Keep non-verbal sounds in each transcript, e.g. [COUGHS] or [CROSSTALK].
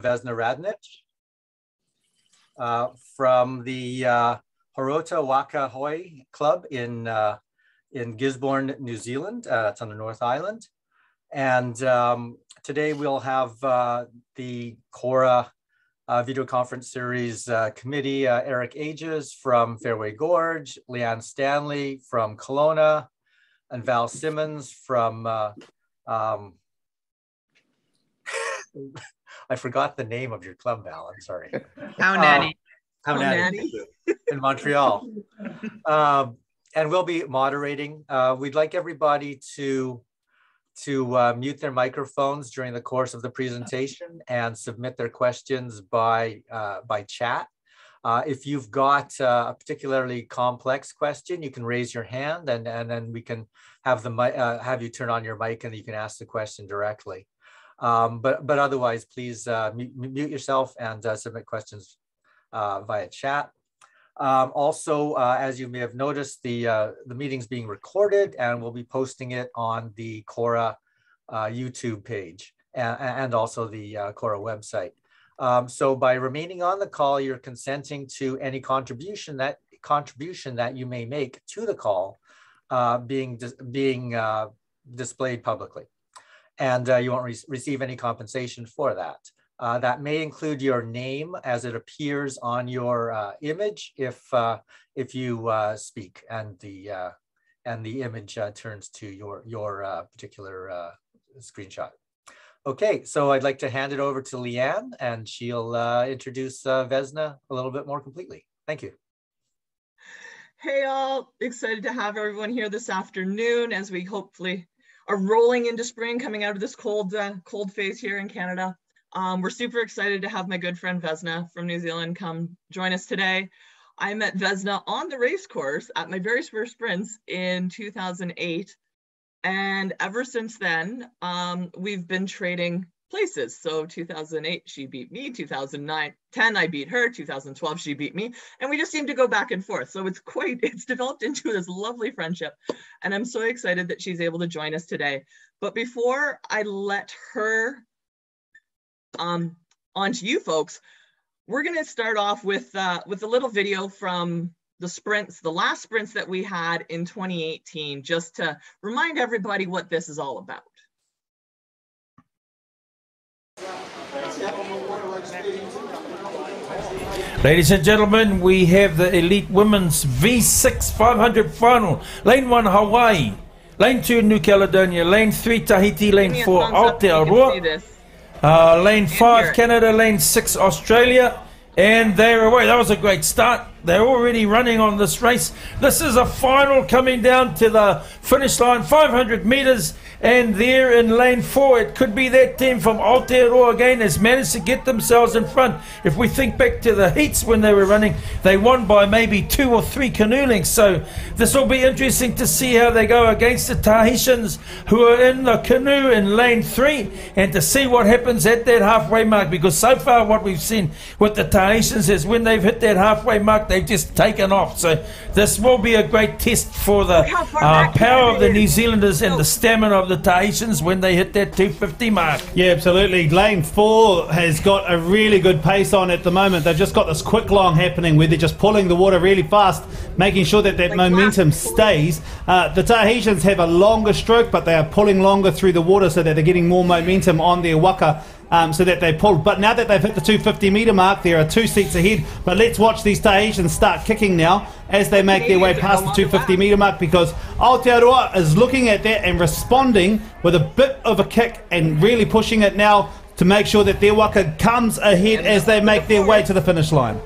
Vesna Radonich. Uh, from the uh, Horouta Waka Hoe Club in, uh, in Gisborne, New Zealand. Uh, that's on the North Island. And um, today we'll have uh, the CORA uh, video conference series uh, committee, uh, Eric Ages from Fairway Gorge, Leanne Stanley from Kelowna, and Val Simmons from, uh, um, [LAUGHS] I forgot the name of your club, Val, I'm sorry. How natty. How natty in Montreal. Um, and we'll be moderating. Uh, we'd like everybody to to uh, mute their microphones during the course of the presentation and submit their questions by, uh, by chat. Uh, if you've got uh, a particularly complex question, you can raise your hand and, and then we can have, the, uh, have you turn on your mic and you can ask the question directly. Um, but, but otherwise, please uh, mute, yourself and submit questions via chat. Um, also, uh, as you may have noticed, the, uh, the meeting's being recorded and we'll be posting it on the CORA uh, YouTube page and, and also the uh, CORA website. Um, so by remaining on the call, you're consenting to any contribution that contribution that you may make to the call uh, being, being uh, displayed publicly. And you won't re receive any compensation for that. Uh, that may include your name as it appears on your uh, image if uh, if you uh, speak and the uh, and the image uh, turns to your your particular screenshot. Okay, so I'd like to hand it over to Leanne and she'll introduce Vesna a little bit more completely. Thank you. Hey all, excited to have everyone here this afternoon as we hopefully are rolling into spring coming out of this cold cold phase here in Canada. Um, we're super excited to have my good friend Vesna from New Zealand come join us today. I met Vesna on the race course at my very first sprints in 2008. And ever since then, um, we've been trading places. So 2008, she beat me, 2009, 10, I beat her, 2012, she beat me. And we just seem to go back and forth. So it's quite, [LAUGHS] it's developed into this lovely friendship. And I'm so excited that she's able to join us today. But before I let her um, on to you folks. We're going to start off with, uh, with a little video from the sprints, the last sprints that we had in 2018, just to remind everybody what this is all about. Ladies and gentlemen, we have the Elite Women's V6 500 final. Lane 1, Hawaii. Lane 2, New Caledonia. Lane 3, Tahiti. Lane 4, Aotearoa. Uh, lane 5, Canada. Lane 6, Australia. And they're away. That was a great start. They're already running on this race. This is a final coming down to the finish line, 500 metres. And there in lane four, it could be that team from Aotearoa again has managed to get themselves in front. If we think back to the heats when they were running, they won by maybe two or three canoe lengths. So this will be interesting to see how they go against the Tahitians who are in the canoe in lane three and to see what happens at that halfway mark. Because so far, what we've seen with the Tahitians is when they've hit that halfway mark, they've just taken off. So this will be a great test for the uh, power of the New Zealanders and the stamina of the Tahitians when they hit that 250 mark. Yeah, absolutely. Lane four has got a really good pace on at the moment. They've just got this quick long happening where they're just pulling the water really fast, making sure that that momentum stays. Uh, the Tahitians have a longer stroke, but they are pulling longer through the water so that they're getting more momentum on their waka um, so that they pulled. But now that they've hit the 250 metre mark, there are two seats ahead. But let's watch these Tahitians start kicking now as they make their way past the 250 metre mark because Aotearoa is looking at that and responding with a bit of a kick and really pushing it now to make sure that their waka comes ahead as they make their way to the finish line.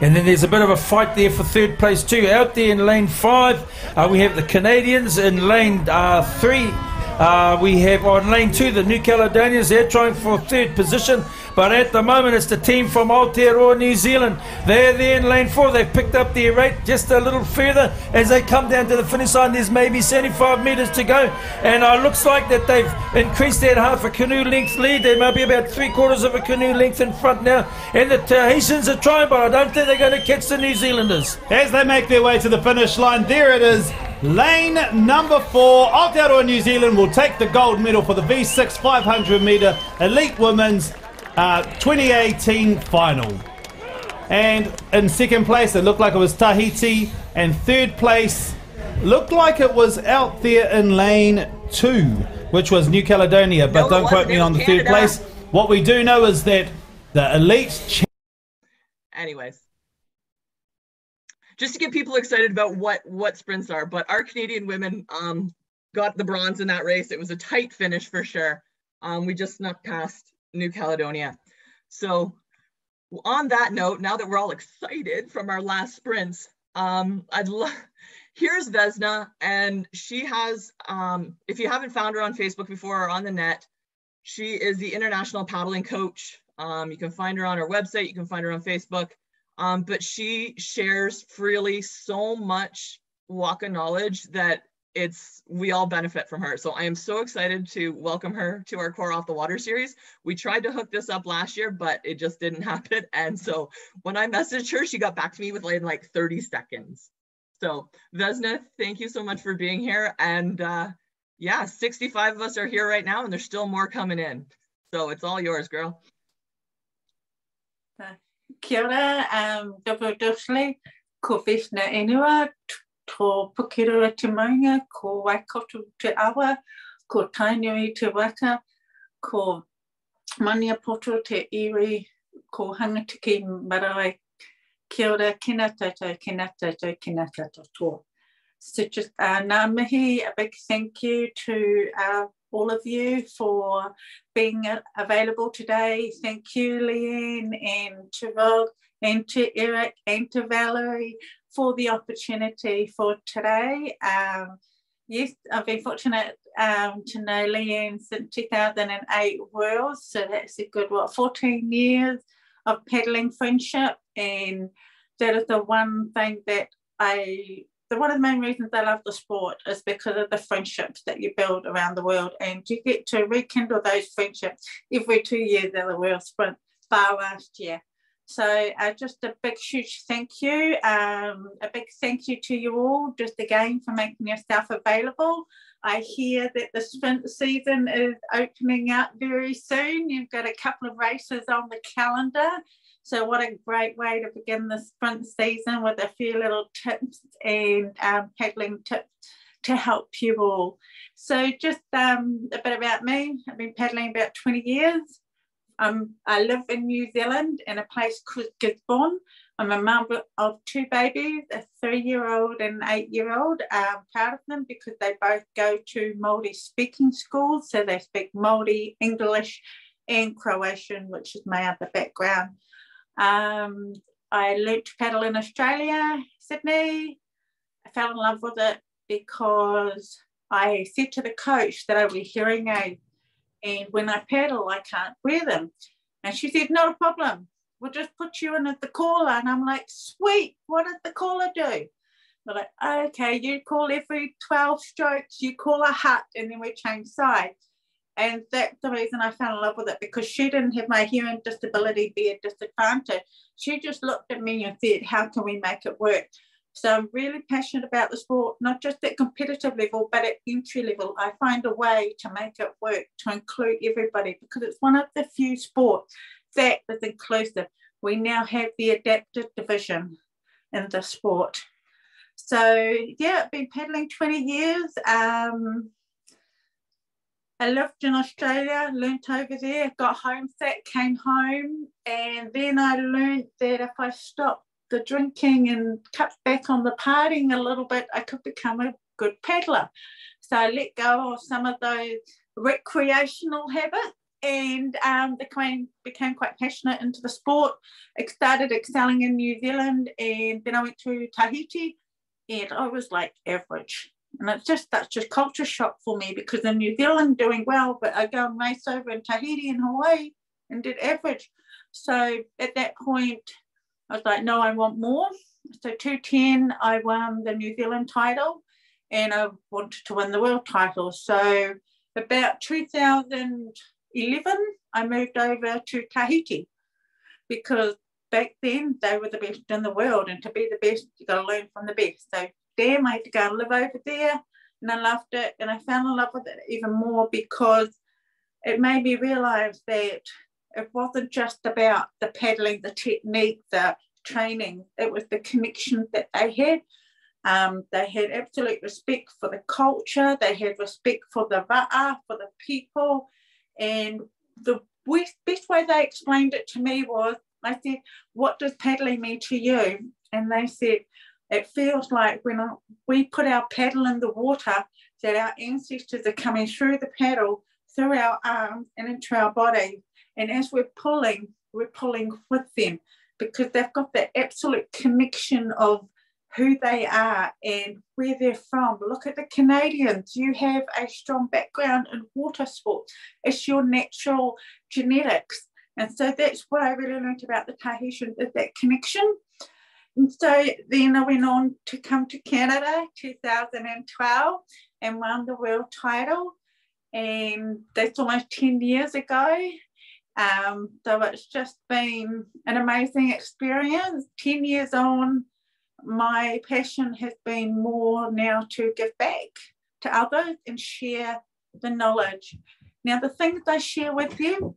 And then there's a bit of a fight there for third place too. Out there in lane five, uh, we have the Canadians in lane uh, three. Uh, we have on lane two the New Caledonians. They're trying for third position, but at the moment it's the team from Aotearoa, New Zealand. They're there in lane four. They've picked up their rate just a little further as they come down to the finish line. There's maybe 75 metres to go, and it uh, looks like that they've increased that half a canoe length lead. There might be about three quarters of a canoe length in front now, and the Tahitians are trying, but I don't think they're going to catch the New Zealanders. As they make their way to the finish line, there it is. Lane number four, Aotearoa New Zealand will take the gold medal for the V6 500 metre elite women's uh, 2018 final. And in second place, it looked like it was Tahiti. And third place looked like it was out there in lane two, which was New Caledonia. But No, don't quote me on the third place. What we do know is that the elite anyways just to get people excited about what what sprints are but our canadian women um got the bronze in that race it was a tight finish for sure um we just snuck past new caledonia so on that note now that we're all excited from our last sprints um i'd love [LAUGHS] here's vesna and she has um if you haven't found her on facebook before or on the net she is the international paddling coach um, you can find her on her website. You can find her on Facebook. Um, but she shares freely so much Waka knowledge that it's we all benefit from her. So I am so excited to welcome her to our CORA Off the Water series. We tried to hook this up last year, but it just didn't [LAUGHS] happen. And so when I messaged her, she got back to me with like, like 30 seconds. So Vesna, thank you so much for being here. And uh, yeah, 65 of us are here right now, and there's still more coming in. So it's all yours, girl. Kia ora, um, Vesna Enua, tō Pukirua te maunga, ko Waikato te awa, ko Tainui te waka, ko Mania Poto te iri, ko Hangatiki marae. Kia ora, kina tātou, kina tātou, kina tātou tō. So just uh, ngā mihi, a big thank you to uh, all of you for being available today. Thank you, Leanne and to Rod and to Eric and to Valerie for the opportunity for today. Um, yes, I've been fortunate um, to know Leanne since 2008 Worlds, so that's a good, what, 14 years of peddling friendship. And that is the one thing that I the one of the main reasons I love the sport is because of the friendships that you build around the world, and you get to rekindle those friendships every two years at the World Sprint, bar last year. So, uh, just a big, huge thank you. Um, a big thank you to you all, just again, for making yourself available. I hear that the sprint season is opening up very soon. You've got a couple of races on the calendar. So what a great way to begin the sprint season with a few little tips and um, paddling tips to help you all. So just um, a bit about me. I've been paddling about 20 years. Um, I live in New Zealand in a place called Gisborne. I'm a mum of two babies, a three-year-old and an eight-year-old. I'm proud of them because they both go to Māori speaking schools. So they speak Māori, English, and Croatian, which is my other background. Um, I learnt to paddle in Australia, Sydney. I fell in love with it because I said to the coach that I wear hearing aids, and when I paddle, I can't wear them. And she said, "Not a problem. We'll just put you in at the caller." And I'm like, "Sweet. What does the caller do?" They're like, "Okay, you call every 12 strokes. You call a hut, and then we change sides." And that's the reason I fell in love with it because she didn't have my hearing disability be a disadvantage. She just looked at me and said, How can we make it work? So I'm really passionate about the sport, not just at competitive level, but at entry level. I find a way to make it work, to include everybody, because it's one of the few sports that is inclusive. We now have the adapted division in the sport. So yeah, I've been paddling 20 years. Um, I lived in Australia, learnt over there, got homesick, came home, and then I learnt that if I stopped the drinking and cut back on the partying a little bit, I could become a good paddler. So I let go of some of those recreational habits and um, became, became quite passionate into the sport. I started excelling in New Zealand and then I went to Tahiti and I was like average. And it's just that's just culture shock for me because in New Zealand doing well, but I go and race over in Tahiti and Hawaii and did average. So at that point, I was like, no, I want more. So 210, I won the New Zealand title and I wanted to win the world title. So about 2011, I moved over to Tahiti because back then they were the best in the world. And to be the best, you got to learn from the best. So damn, I had to go and live over there. And I loved it. And I fell in love with it even more because it made me realize that it wasn't just about the paddling, the technique, the training. It was the connection that they had. Um, they had absolute respect for the culture. They had respect for the va'a, for the people. And the best, best way they explained it to me was, I said, what does paddling mean to you? And they said, it feels like when we put our paddle in the water, that our ancestors are coming through the paddle, through our arms and into our body. And as we're pulling, we're pulling with them because they've got that absolute connection of who they are and where they're from. Look at the Canadians. You have a strong background in water sports. It's your natural genetics. And so that's what I really learned about the Tahitians is that connection. And so then I went on to come to Canada 2012 and won the world title. And that's almost 10 years ago. Um, so it's just been an amazing experience. 10 years on, my passion has been more now to give back to others and share the knowledge. Now, the things I share with you,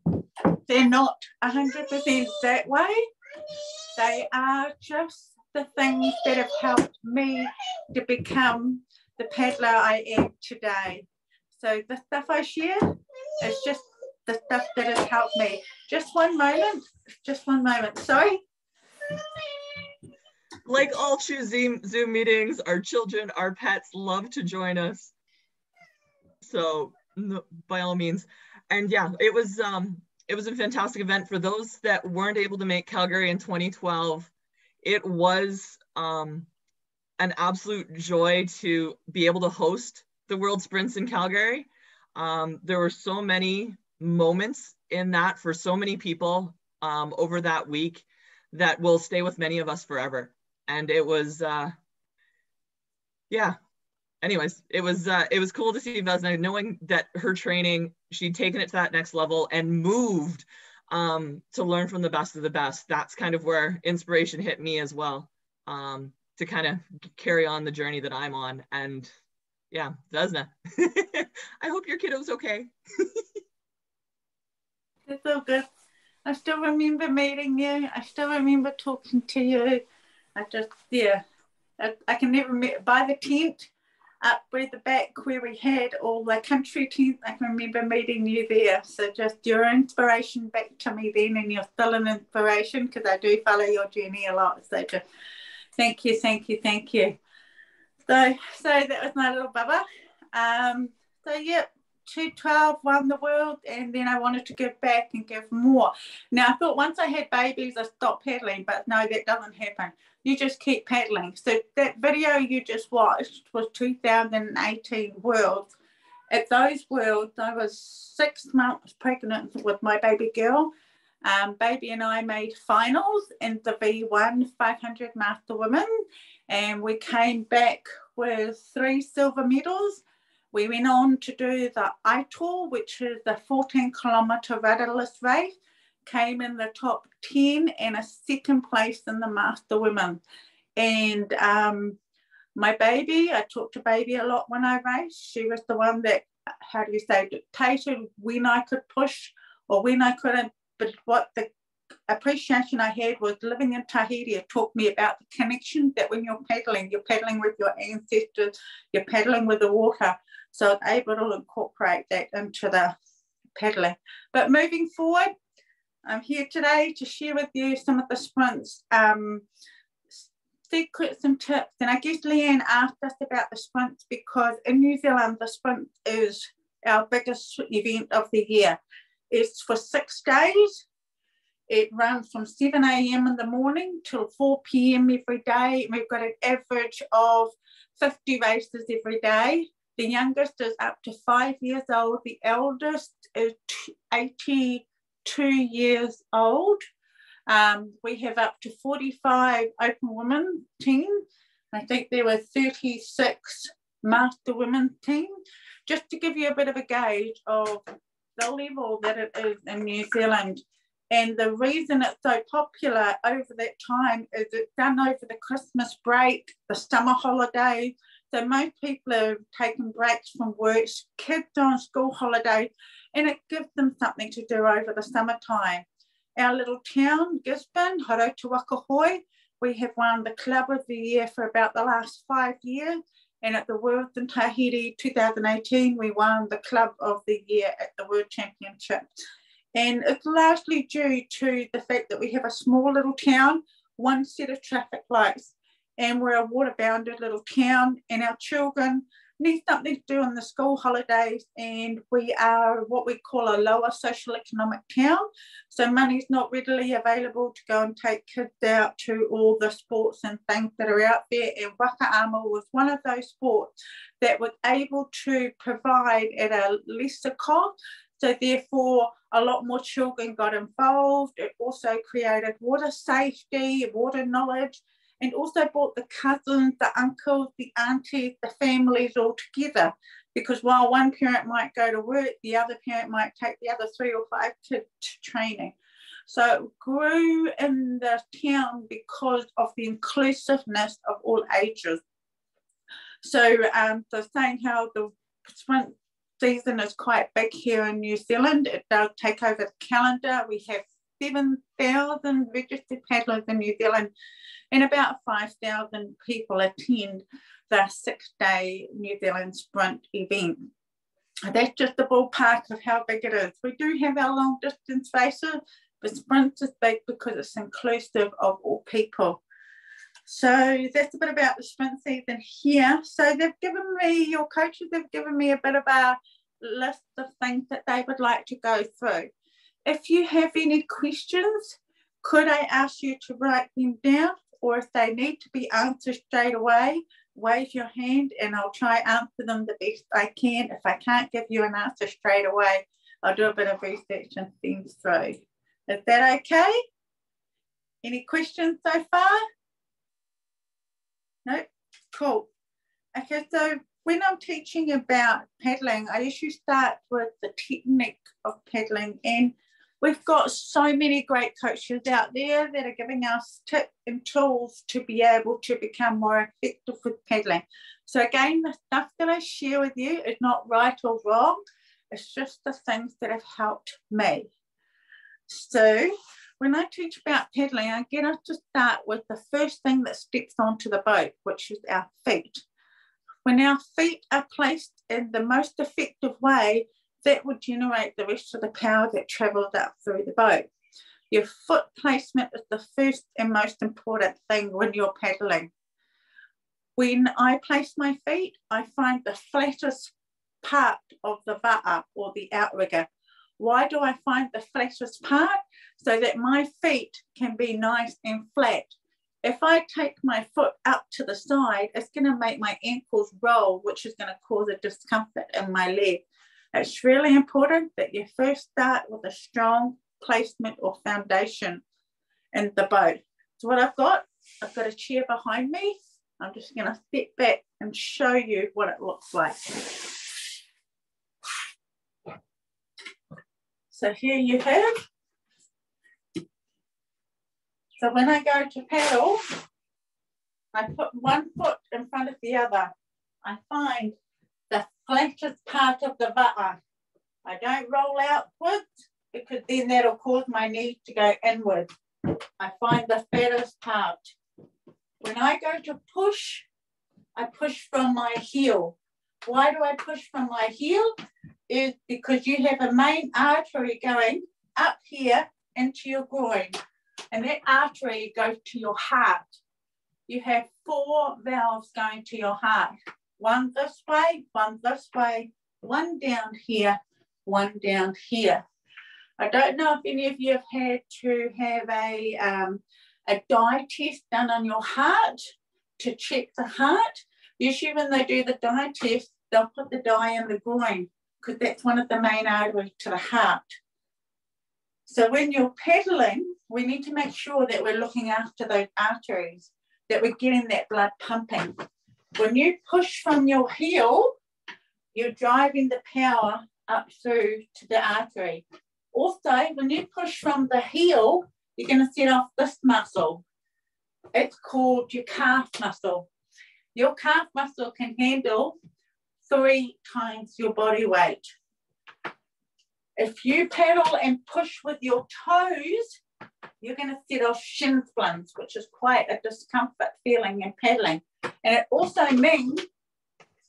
they're not 100% that way. They are just the things that have helped me to become the paddler I am today. So the stuff I share is just the stuff that has helped me. Just one moment, just one moment. Sorry. Like all true Zoom, Zoom meetings, our children, our pets love to join us. So no, by all means. And yeah, it was um it was a fantastic event for those that weren't able to make Calgary in 2012. It was um an absolute joy to be able to host the World Sprints in Calgary. Um, there were so many moments in that for so many people um, over that week that will stay with many of us forever. And it was, uh, yeah. Anyways, it was uh, it was cool to see Vesna knowing that her training she'd taken it to that next level and moved um, to learn from the best of the best. That's kind of where inspiration hit me as well um, to kind of carry on the journey that I'm on. And yeah, Vesna, [LAUGHS] I hope your kiddo's okay. [LAUGHS] It's all good. I still remember meeting you. I still remember talking to you. I just, yeah, I, I can never meet by the tent up where the back where we had all the country tent. I can remember meeting you there. So just your inspiration back to me then, and you're still an inspiration because I do follow your journey a lot. So just thank you, thank you, thank you. So, so that was my little bubba. Um, so yeah, 212 won the world and then I wanted to give back and give more. Now I thought once I had babies I stopped paddling, but no, that doesn't happen. You just keep paddling. So that video you just watched was 2018 Worlds. At those Worlds, I was six months pregnant with my baby girl. Um, baby and I made finals in the V1 500 Master Women, and we came back with three silver medals we went on to do the Aitor, which is the 14 kilometre rudderless race, came in the top 10 and a second place in the Master Women. And um, my baby, I talked to baby a lot when I raced. She was the one that, how do you say, dictated when I could push or when I couldn't. But what the appreciation I had was living in Tahiti. It taught me about the connection that when you're paddling, you're paddling with your ancestors, you're paddling with the water. So I'm able to incorporate that into the paddling. But moving forward, I'm here today to share with you some of the sprints um, secrets and tips. And I guess Leanne asked us about the sprints because in New Zealand, the sprint is our biggest event of the year. It's for six days it runs from 7 a.m. in the morning till 4 p.m. every day. We've got an average of 50 races every day. The youngest is up to five years old. The eldest is 82 years old. Um, we have up to 45 open women team. I think there were 36 master women team. Just to give you a bit of a gauge of the level that it is in New Zealand. And the reason it's so popular over that time is it's done over the Christmas break, the summer holidays, So most people are taking breaks from work, kids on school holidays, and it gives them something to do over the summertime. Our little town, Gisborne, Horouta Waka Hoe, we have won the Club of the Year for about the last five years. And at the World in Tahiti 2018, we won the Club of the Year at the World Championship. And it's largely due to the fact that we have a small little town, one set of traffic lights, and we're a water bounded little town, and our children need something to do on the school holidays. And we are what we call a lower social economic town. So money's not readily available to go and take kids out to all the sports and things that are out there. And waka ama was one of those sports that was able to provide at a lesser cost. So therefore, a lot more children got involved. It also created water safety, water knowledge, and also brought the cousins, the uncles, the aunties, the families all together. Because while one parent might go to work, the other parent might take the other three or five to training. So it grew in the town because of the inclusiveness of all ages. So um, the saying how the sprint season is quite big here in New Zealand. It does take over the calendar. We have 7,000 registered paddlers in New Zealand and about 5,000 people attend the six day New Zealand Sprint event. That's just the ballpark of how big it is. We do have our long distance races, but sprint is big because it's inclusive of all people. So that's a bit about the sprint season here. So they've given me, your coaches have given me a bit of a list of things that they would like to go through. If you have any questions, could I ask you to write them down? Or if they need to be answered straight away, wave your hand and I'll try answer them the best I can. If I can't give you an answer straight away, I'll do a bit of research and send through. Is that okay? Any questions so far? Nope, Cool. Okay, so when I'm teaching about paddling, I usually start with the technique of paddling and we've got so many great coaches out there that are giving us tips and tools to be able to become more effective with paddling. So again, the stuff that I share with you is not right or wrong. It's just the things that have helped me. So when I teach about paddling, I get us to start with the first thing that steps onto the boat, which is our feet. When our feet are placed in the most effective way, that would generate the rest of the power that travels up through the boat. Your foot placement is the first and most important thing when you're paddling. When I place my feet, I find the flattest part of the va'a or the outrigger. Why do I find the flattest part? So that my feet can be nice and flat. If I take my foot up to the side, it's going to make my ankles roll, which is going to cause a discomfort in my leg. It's really important that you first start with a strong placement or foundation in the boat. So what I've got, I've got a chair behind me. I'm just going to step back and show you what it looks like. So here you have. So when I go to paddle, I put one foot in front of the other. I find flattest part of the va'a. I don't roll outwards because then that'll cause my knees to go inward. I find the fattest part. When I go to push, I push from my heel. Why do I push from my heel? Is because you have a main artery going up here into your groin. And that artery goes to your heart. You have four valves going to your heart one this way, one this way, one down here, one down here. I don't know if any of you have had to have a, um, a dye test done on your heart to check the heart. Usually when they do the dye test, they'll put the dye in the groin because that's one of the main arteries to the heart. So when you're pedaling, we need to make sure that we're looking after those arteries, that we're getting that blood pumping. When you push from your heel, you're driving the power up through to the artery. Also, when you push from the heel, you're going to set off this muscle. It's called your calf muscle. Your calf muscle can handle three times your body weight. If you pedal and push with your toes, you're going to off shin splints, which is quite a discomfort feeling in pedaling. And it also means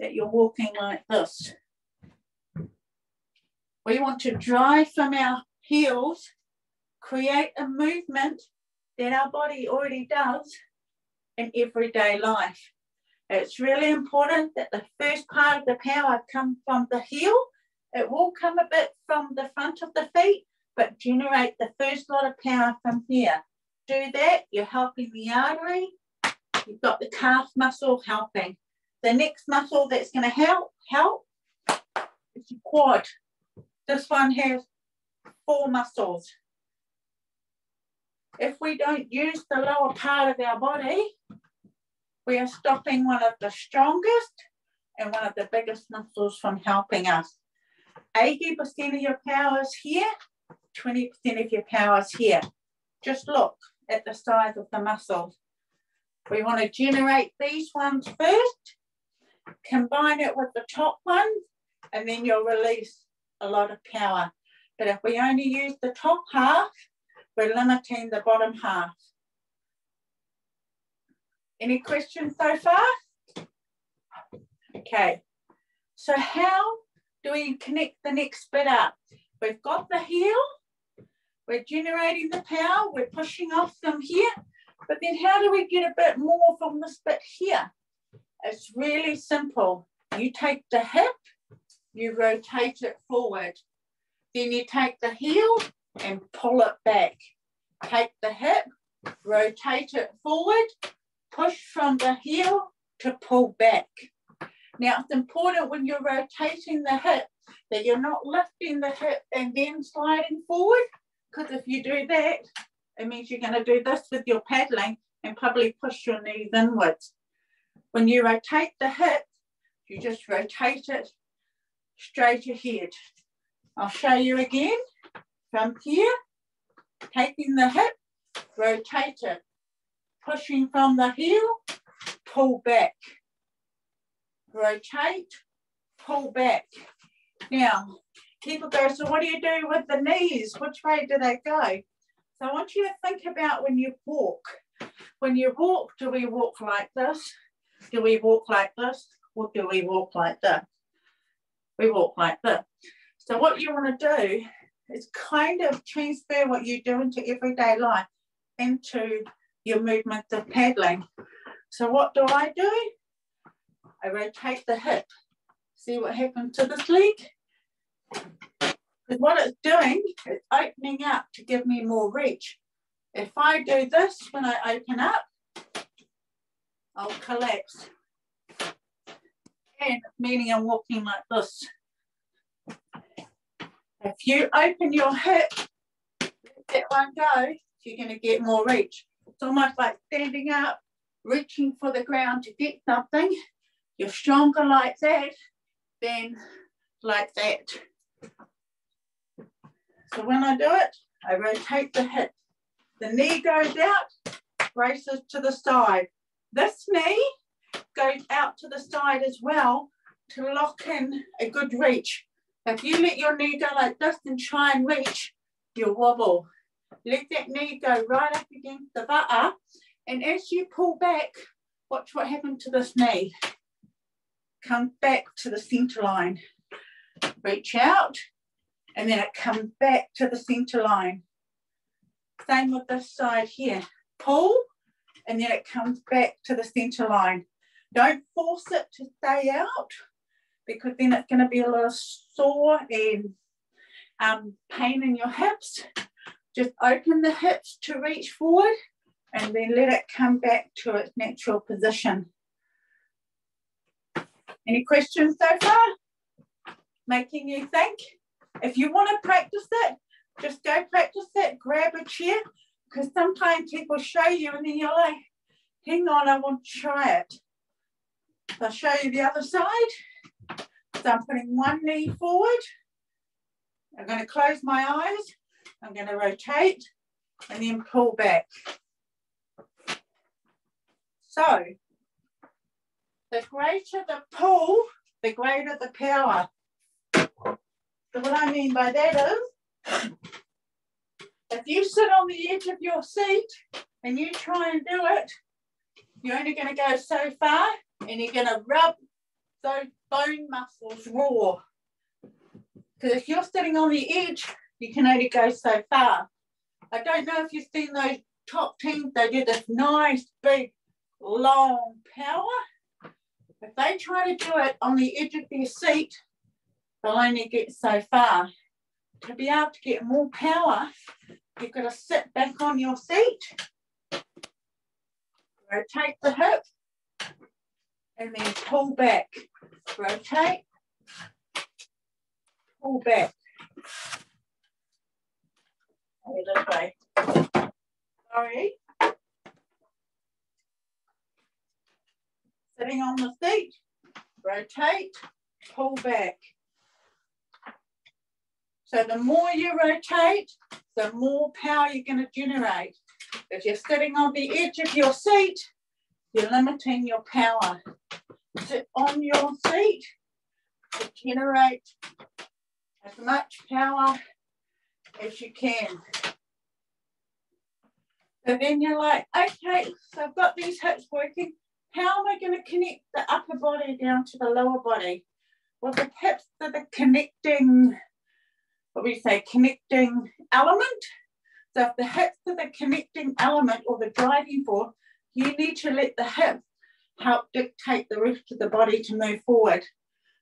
that you're walking like this. We want to drive from our heels, create a movement that our body already does in everyday life. It's really important that the first part of the power come from the heel. It will come a bit from the front of the feet, but generate the first lot of power from here. Do that, you're helping the artery. You've got the calf muscle helping. The next muscle that's going to help help is your quad. This one has four muscles. If we don't use the lower part of our body, we are stopping one of the strongest and one of the biggest muscles from helping us. 80% of your power is here, 20% of your power is here. Just look at the size of the muscles. We want to generate these ones first, combine it with the top ones, and then you'll release a lot of power. But if we only use the top half, we're limiting the bottom half. Any questions so far? Okay, so how do we connect the next bit up? We've got the heel, we're generating the power, we're pushing off from here, but then how do we get a bit more from this bit here? It's really simple. You take the hip, you rotate it forward. Then you take the heel and pull it back. Take the hip, rotate it forward, push from the heel to pull back. Now it's important when you're rotating the hip that you're not lifting the hip and then sliding forward, because if you do that, it means you're going to do this with your paddling and probably push your knees inwards. When you rotate the hip, you just rotate it straight ahead. I'll show you again from here, taking the hip, rotate it, pushing from the heel, pull back, rotate, pull back. Now, people go, so what do you do with the knees? Which way do they go? So I want you to think about when you walk. When you walk, do we walk like this? Do we walk like this? Or do we walk like this? We walk like this. So what you want to do is kind of transfer what you do into everyday life into your movements of paddling. So what do I do? I rotate the hip. See what happens to this leg? Because what it's doing is opening up to give me more reach. If I do this when I open up, I'll collapse. And meaning I'm walking like this. If you open your hip, let that one go, you're going to get more reach. It's almost like standing up, reaching for the ground to get something. You're stronger like that than like that. So when I do it, I rotate the hip. The knee goes out, braces to the side. This knee goes out to the side as well to lock in a good reach. If you let your knee go like this and try and reach, you'll wobble. Let that knee go right up against the butter. And as you pull back, watch what happened to this knee. Come back to the center line. Reach out, and then it comes back to the center line. Same with this side here. Pull, and then it comes back to the center line. Don't force it to stay out because then it's going to be a little sore and um, pain in your hips. Just open the hips to reach forward and then let it come back to its natural position. Any questions so far? Making you think? If you want to practice it, just go practice it, grab a chair, because sometimes people show you and then you're like, hang on, I want to try it. I'll show you the other side. So I'm putting one knee forward. I'm going to close my eyes. I'm going to rotate and then pull back. So The greater the pull, the greater the power. So what I mean by that is, if you sit on the edge of your seat and you try and do it, you're only going to go so far and you're going to rub those bone muscles raw. Because if you're sitting on the edge, you can only go so far. I don't know if you've seen those top teams, they do this nice, big, long power. If they try to do it on the edge of their seat, only get so far. To be able to get more power, you've got to sit back on your seat, rotate the hip, and then pull back. Rotate, pull back. Okay. Sorry. Sitting on the seat, rotate, pull back. So the more you rotate, the more power you're going to generate. If you're sitting on the edge of your seat, you're limiting your power. Sit on your seat to generate as much power as you can. So then you're like, okay, so I've got these hips working. How am I going to connect the upper body down to the lower body? Well, the hips are the connecting, what we say, connecting element. So if the hips are the connecting element or the driving force, you need to let the hip help dictate the rest of the body to move forward.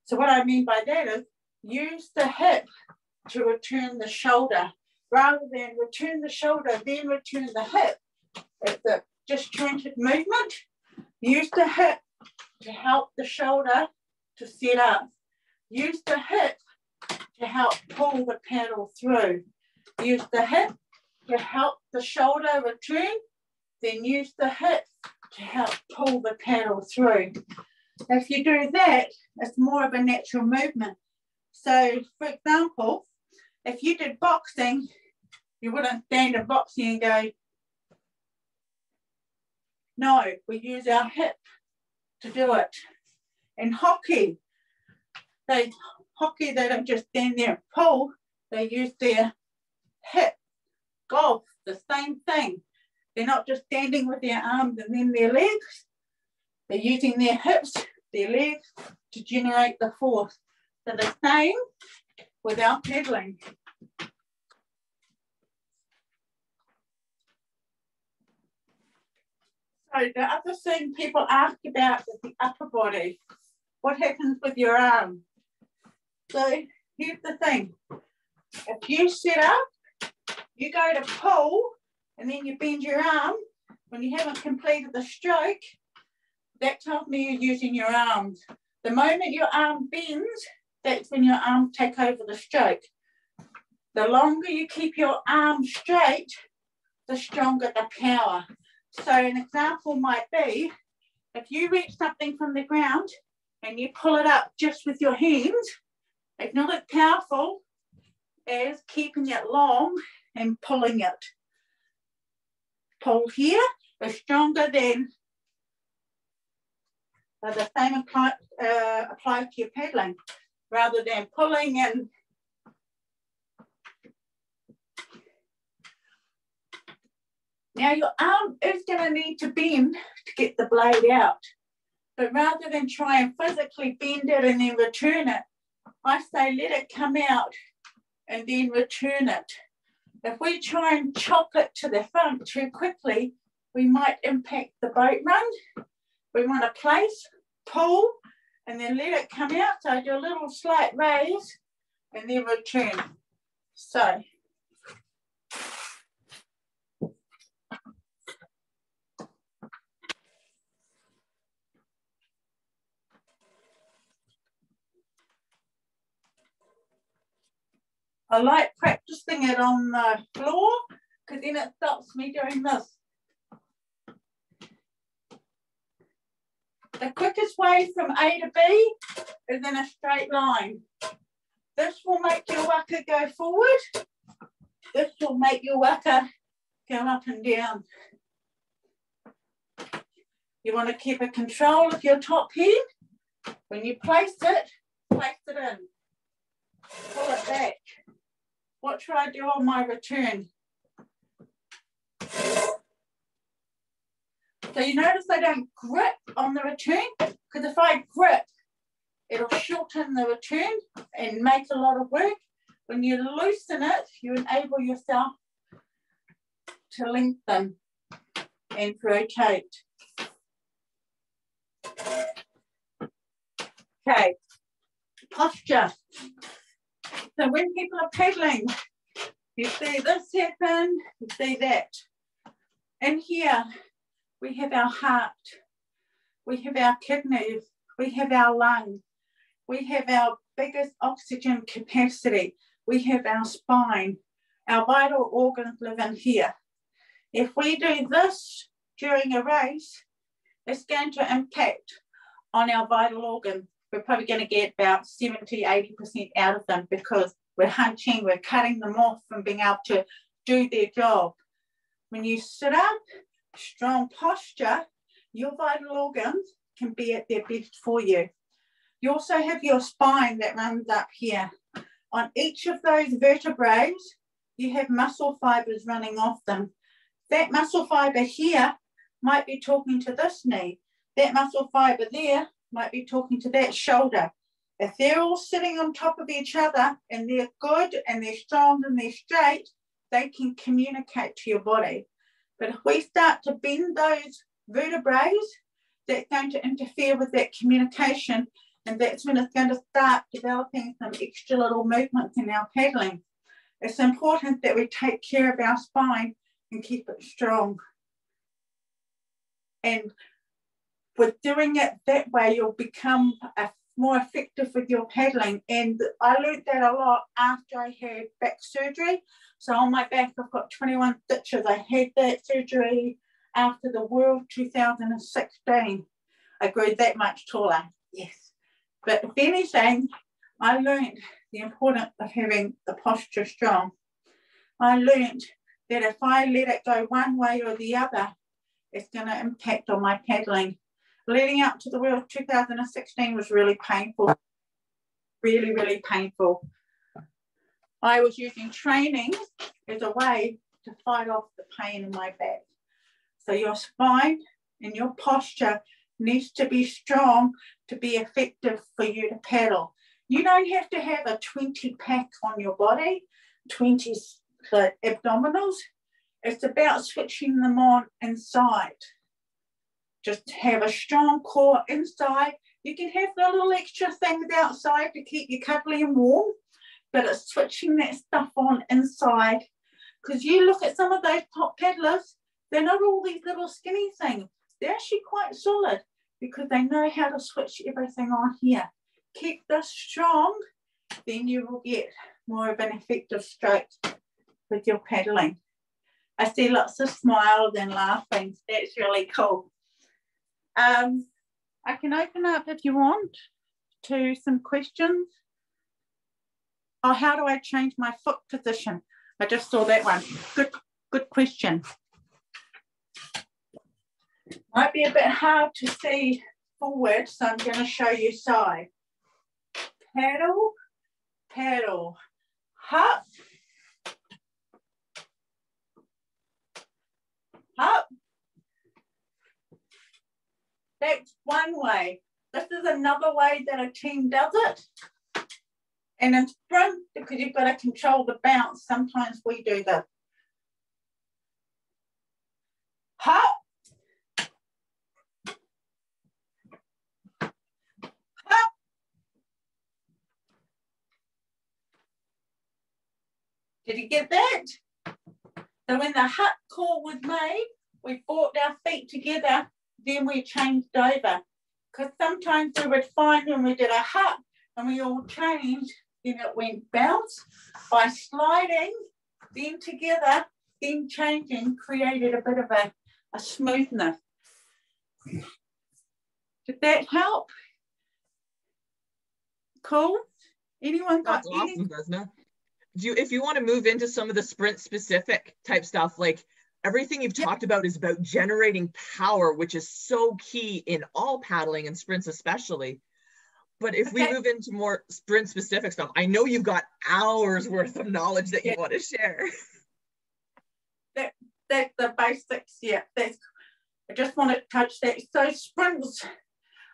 So what I mean by that is use the hip to return the shoulder rather than return the shoulder, then return the hip. It's a disjointed movement. Use the hip to help the shoulder to set up. Use the hip to help pull the paddle through. Use the hip to help the shoulder return, then use the hip to help pull the paddle through. If you do that, it's more of a natural movement. So, for example, if you did boxing, you wouldn't stand in boxing and go, no, we use our hip to do it. In hockey, they hockey, they don't just stand there and pull, they use their hip. Golf, the same thing. They're not just standing with their arms and then their legs. They're using their hips, their legs to generate the force. So the same without pedaling. So the other thing people ask about is the upper body. What happens with your arm? So here's the thing. If you sit up, you go to pull, and then you bend your arm, when you haven't completed the stroke, that tells me you're using your arms. The moment your arm bends, that's when your arms take over the stroke. The longer you keep your arm straight, the stronger the power. So an example might be, if you reach something from the ground and you pull it up just with your hands, it's not as powerful as keeping it long and pulling it. Pull here is stronger than uh, the same apply, uh, applied to your paddling rather than pulling and Now your arm is going to need to bend to get the blade out. But rather than try and physically bend it and then return it, I say let it come out and then return it. If we try and chop it to the front too quickly, we might impact the boat run. We want to place, pull, and then let it come out. So I do a little slight raise and then return. So I like practicing it on the floor because then it stops me doing this. The quickest way from A to B is in a straight line. This will make your waka go forward. This will make your waka go up and down. You want to keep a control of your top head. When you place it, place it in. Pull it back. What should I do on my return? So you notice I don't grip on the return because if I grip, it'll shorten the return and make a lot of work. When you loosen it, you enable yourself to lengthen and rotate. Okay, posture. So when people are pedaling, you see this happen, you see that. And here we have our heart, we have our kidneys, we have our lungs, we have our biggest oxygen capacity, we have our spine, our vital organs live in here. If we do this during a race, it's going to impact on our vital organs. We're probably going to get about 70, 80% out of them because we're hunching, we're cutting them off from being able to do their job. When you sit up, strong posture, your vital organs can be at their best for you. You also have your spine that runs up here. On each of those vertebrae, you have muscle fibers running off them. That muscle fiber here might be talking to this knee. That muscle fiber there might be talking to that shoulder. If they're all sitting on top of each other and they're good and they're strong and they're straight, they can communicate to your body. But if we start to bend those vertebrae, that's going to interfere with that communication and that's when it's going to start developing some extra little movements in our paddling. It's important that we take care of our spine and keep it strong. And with doing it that way, you'll become a, more effective with your paddling. And I learned that a lot after I had back surgery. So on my back, I've got 21 stitches. I had that surgery after the World 2016. I grew that much taller, yes. But if anything, I learned the importance of having the posture strong. I learned that if I let it go one way or the other, it's going to impact on my paddling. Leading up to the World 2016 was really painful, really, really painful. I was using training as a way to fight off the pain in my back. So your spine and your posture needs to be strong to be effective for you to paddle. You don't have to have a 20 pack on your body, 20 the abdominals. It's about switching them on inside. Just have a strong core inside. You can have the little extra things outside to keep you cuddly and warm, but it's switching that stuff on inside. Because you look at some of those top paddlers, they're not all these little skinny things. They're actually quite solid because they know how to switch everything on here. Keep this strong, then you will get more of an effective stroke with your paddling. I see lots of smiles and laughing. That's really cool. Um, I can open up if you want to some questions. Oh, how do I change my foot position? I just saw that one. Good, good question. Might be a bit hard to see forward, so I'm going to show you side. Paddle, paddle, hop, up. That's one way. This is another way that a team does it. And in sprint, because you've got to control the bounce, sometimes we do the hop. Did you get that? So when the hut call was made, we brought our feet together, then we changed over. Because sometimes we would find when we did a hut and we all changed, then it went bounce. By sliding, then together, then changing, created a bit of a, a smoothness. Did that help? Cool. Anyone got That's awesome, doesn't it? you if you want to move into some of the sprint specific type stuff like everything you've talked about is about generating power, which is so key in all paddling and sprints, especially. But if okay. we move into more sprint specific stuff, I know you've got hours worth of knowledge that you yeah. want to share. [LAUGHS] That, that the basics, yeah. That's, I just want to touch that. So sprints,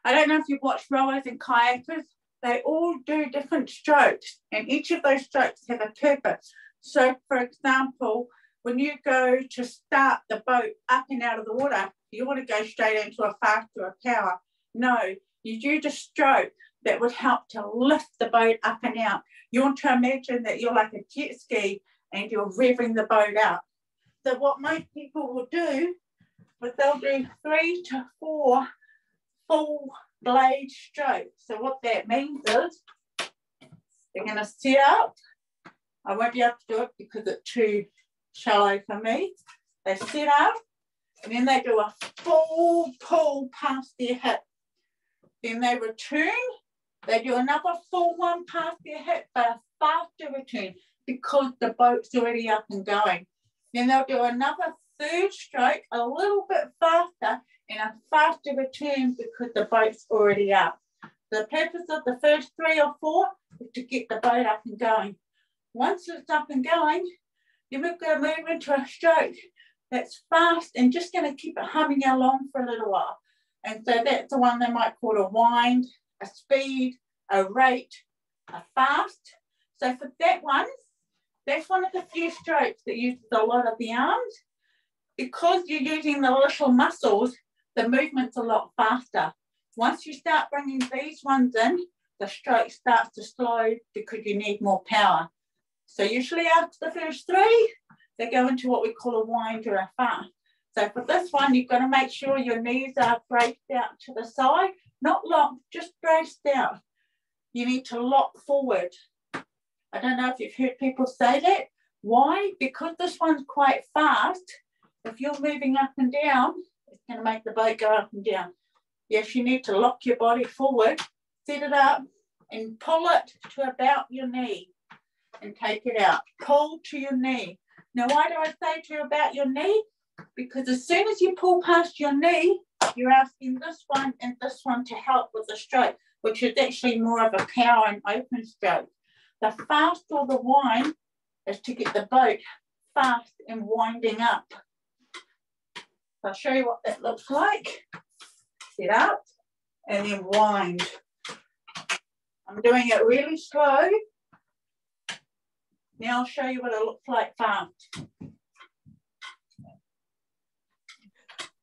I don't know if you've watched rowers and kayakers, they all do different strokes and each of those strokes have a purpose. So for example, when you go to start the boat up and out of the water, you want to go straight into a fast or a power. No, you use a stroke that would help to lift the boat up and out. You want to imagine that you're like a jet ski and you're revving the boat out. So what most people will do is they'll do three to four full blade strokes. So what that means is they're going to sit up. I won't be able to do it because it's too shallow for me. They sit up and then they do a full pull past their hip. Then they return. They do another full one past their hip, but a faster return because the boat's already up and going. Then they'll do another third stroke a little bit faster and a faster return because the boat's already up. The purpose of the first three or four is to get the boat up and going. Once it's up and going, we're going to move into a stroke that's fast and just going to keep it humming along for a little while. And so that's the one they might call a wind, a speed, a rate, a fast. So for that one, that's one of the few strokes that uses a lot of the arms. Because you're using the little muscles, the movement's a lot faster. Once you start bringing these ones in, the stroke starts to slow because you need more power. So usually after the first three, they go into what we call a wind or a fast. So for this one, you've got to make sure your knees are braced out to the side, not locked, just braced out. You need to lock forward. I don't know if you've heard people say that. Why? Because this one's quite fast. If you're moving up and down, it's going to make the boat go up and down. Yes, you need to lock your body forward, set it up, and pull it to about your knee and take it out. Pull to your knee. Now, why do I say to you about your knee? Because as soon as you pull past your knee, you're asking this one and this one to help with the stroke, which is actually more of a power and open stroke. The fast or the wind is to get the boat fast and winding up. I'll show you what that looks like. Sit up and then wind. I'm doing it really slow. Now I'll show you what it looks like fast.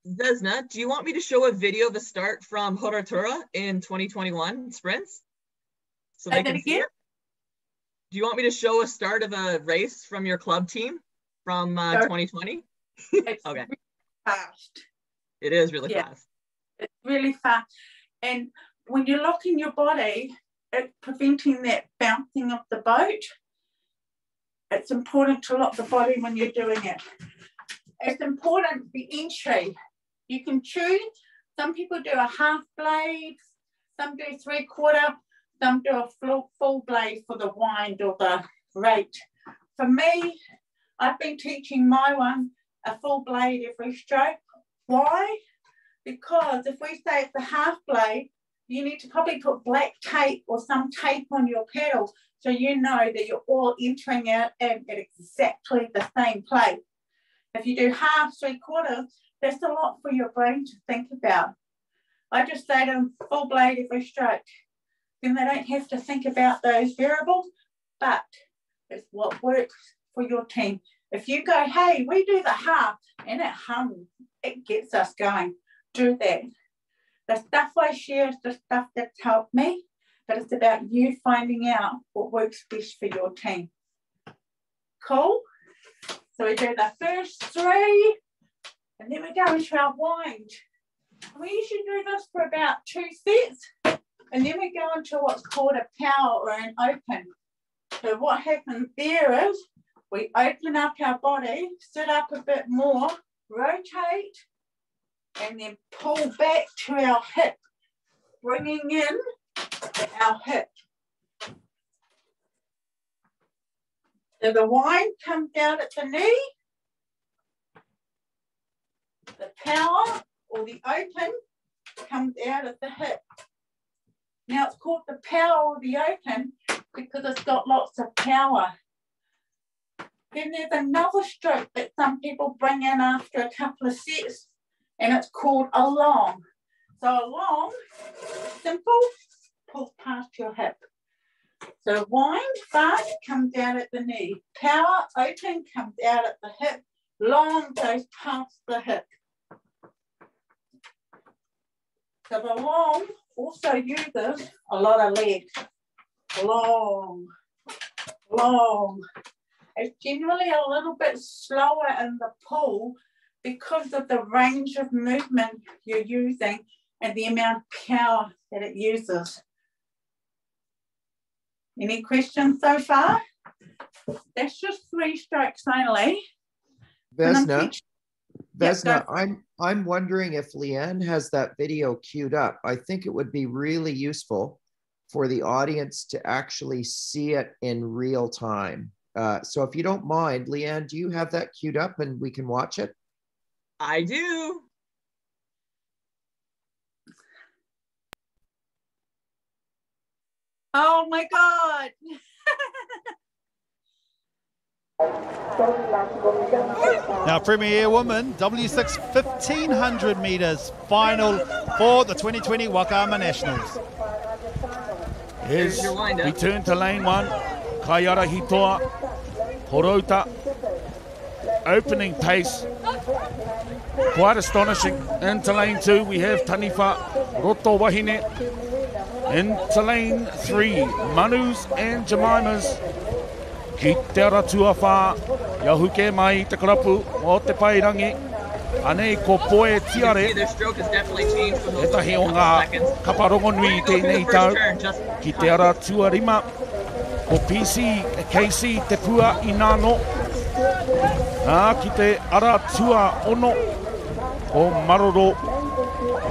Vesna, do you want me to show a video of the start from Horouta in 2021 sprints? So they can see it? Do you want me to show a start of a race from your club team from uh, 2020? [LAUGHS] okay fast. It is really yeah. fast. It's really fast. And when you're locking your body, it's preventing that bouncing of the boat. It's important to lock the body when you're doing it. It's important the entry. You can choose. Some people do a half blade, some do three quarter, some do a full, full blade for the wind or the rate. For me, I've been teaching my one a full blade every stroke. Why? Because if we say it's a half blade, you need to probably put black tape or some tape on your pedals so you know that you're all entering out and at exactly the same place. If you do half, three quarters, that's a lot for your brain to think about. I just say to them, full blade every stroke. Then they don't have to think about those variables, but it's what works for your team. If you go, hey, we do the half and it hums, it gets us going. Do that. The stuff I share is the stuff that's helped me, but it's about you finding out what works best for your team. Cool? So we do the first three, and then we go into our wind. We usually do this for about two sets, and then we go into what's called a power or an open. So what happens there is we open up our body, sit up a bit more, rotate, and then pull back to our hip, bringing in our hip. So the wine comes down at the knee, The power or the open comes out of the hip. Now it's called the power or the open because it's got lots of power. Then there's another stroke that some people bring in after a couple of sets, and it's called a long. So a long, simple, past your hip. So wind, fast comes down at the knee. Power, open comes out at the hip. Long goes past the hip. So the long also uses a lot of legs. Long, long. It's generally a little bit slower in the pull because of the range of movement you're using and the amount of power that it uses. Any questions so far? That's just three strokes only. Vesna, Vesna, I'm I'm wondering if Leanne has that video queued up. I think it would be really useful for the audience to actually see it in real time. Uh, so if you don't mind, Leanne, do you have that queued up and we can watch it? I do. Oh my God. Now, Premier Woman, W6 1500 metres final for the 2020 Waka Ama Nationals. Is we turn to lane one. Kaiara Hitoa, Horouta, opening pace. Quite astonishing. Into lane two, we have Tanifa Roto Wahine. Into lane three, Manus and Jemimas. Ki te ara tuawha, ia huke mai te karapu o te pairangi. Anei ko poe tiare. E tahi o ngā kaparongo nui tēnei tau. Ki te ara tuarima. Ko PC, KC, te pua i nāno. Nā, ki te ara tua ono o maroro.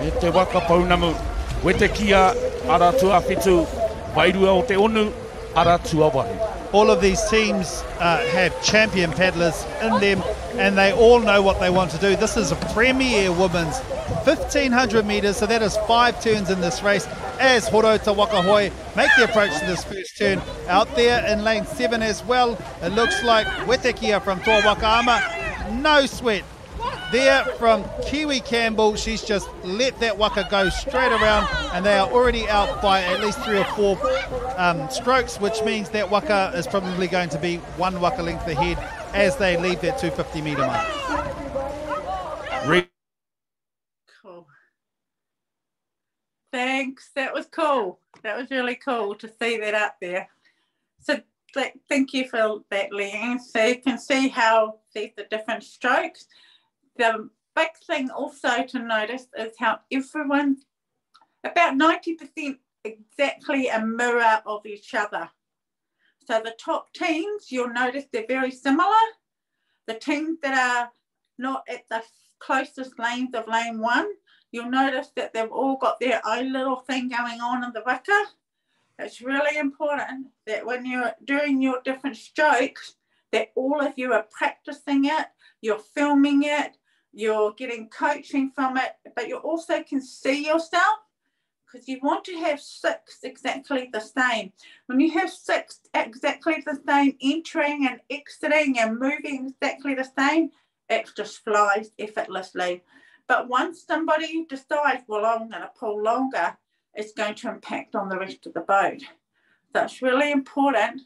E te waka paunamu. Wete kia whitu. Wairua o te onu, wahi. all of these teams uh, have champion paddlers in them and they all know what they want to do. This is a premier women's 1500 metres, so that is five turns in this race as Horouta Waka Hoe make the approach to this first turn. Out there in lane seven as well, it looks like Wetekia from Wakaama, no sweat, there from Kiwi Campbell. She's just let that waka go straight around, and they are already out by at least three or four um, strokes, which means that waka is probably going to be one waka length ahead as they leave that 250 metre mark. Cool. Thanks. That was cool. That was really cool to see that up there. So thank you for that, Leanne. So you can see how these are different strokes the big thing also to notice is how everyone, about 90% exactly a mirror of each other. So the top teams, you'll notice they're very similar. The teams that are not at the closest lanes of lane one, you'll notice that they've all got their own little thing going on in the waka. It's really important that when you're doing your different strokes, that all of you are practicing it, you're filming it, you're getting coaching from it, but you also can see yourself because you want to have six exactly the same. When you have six exactly the same, entering and exiting and moving exactly the same, it just flies effortlessly. But once somebody decides, well, I'm going to pull longer, it's going to impact on the rest of the boat. So it's really important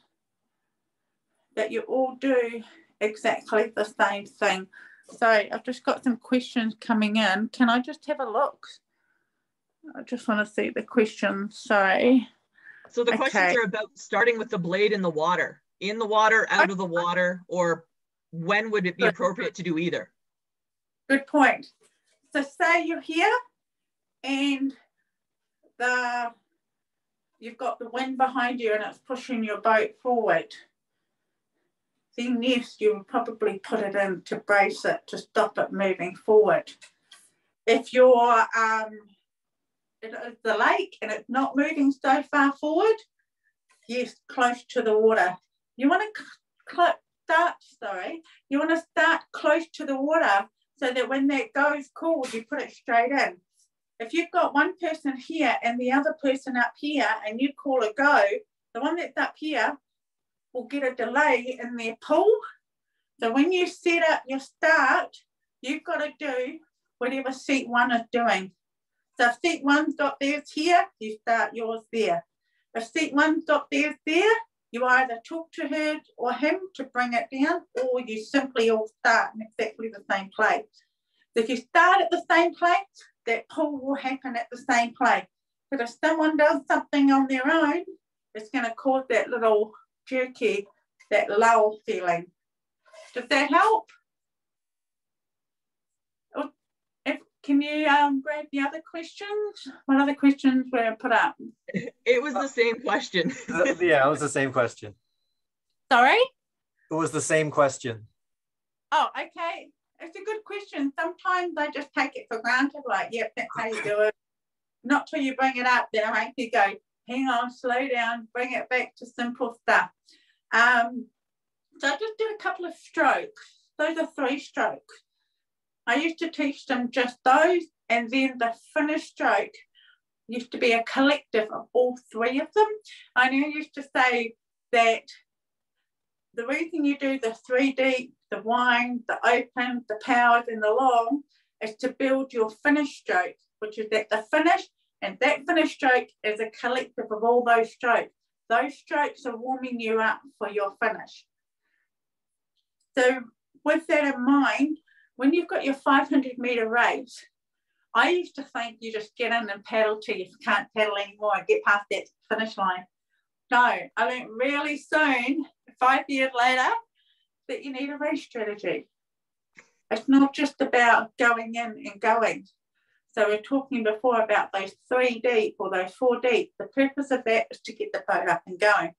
that you all do exactly the same thing. So I've just got some questions coming in. Can I just have a look? I just want to see the questions. Sorry. So the questions are about starting with the blade in the water, in the water, out of the water, or when would it be appropriate to do either? Good point. So say you're here and the you've got the wind behind you and it's pushing your boat forward then yes, you would probably put it in to brace it to stop it moving forward. If you're um, the lake and it's not moving so far forward, yes, close to the water. You want to start, sorry, you want to start close to the water so that when that goes called, you put it straight in. If you've got one person here and the other person up here and you call a go, the one that's up here will get a delay in their pull. So when you set up your start, you've got to do whatever seat one is doing. So if seat one's got theirs here, you start yours there. If seat one's got theirs there, you either talk to her or him to bring it down, or you simply all start in exactly the same place. So If you start at the same place, that pull will happen at the same place. But if someone does something on their own, it's going to cause that little jerky, that lull feeling. Does that help? Oh, if, can you um, grab the other questions? What other questions were put up? It was the same question. [LAUGHS] yeah, it was the same question. Sorry? It was the same question. Oh, okay. It's a good question. Sometimes I just take it for granted, like, yep, that's how you do it. Not till you bring it up, then I make you go, hang on, slow down, bring it back to simple stuff. Um, so I just did a couple of strokes. Those are three strokes. I used to teach them just those, and then the finished stroke used to be a collective of all three of them. I know used to say that the reason you do the three deep, the wind, the open, the powers, and the long is to build your finish stroke, which is that the finish, and that finish stroke is a collective of all those strokes. Those strokes are warming you up for your finish. So with that in mind, when you've got your 500 meter race, I used to think you just get in and paddle till you can't paddle anymore and get past that finish line. No, I learned really soon, five years later, that you need a race strategy. It's not just about going in and going. So we're talking before about those three deep or those four deep. The purpose of that is to get the boat up and going.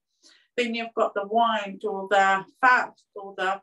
Then you've got the wind or the fast or the,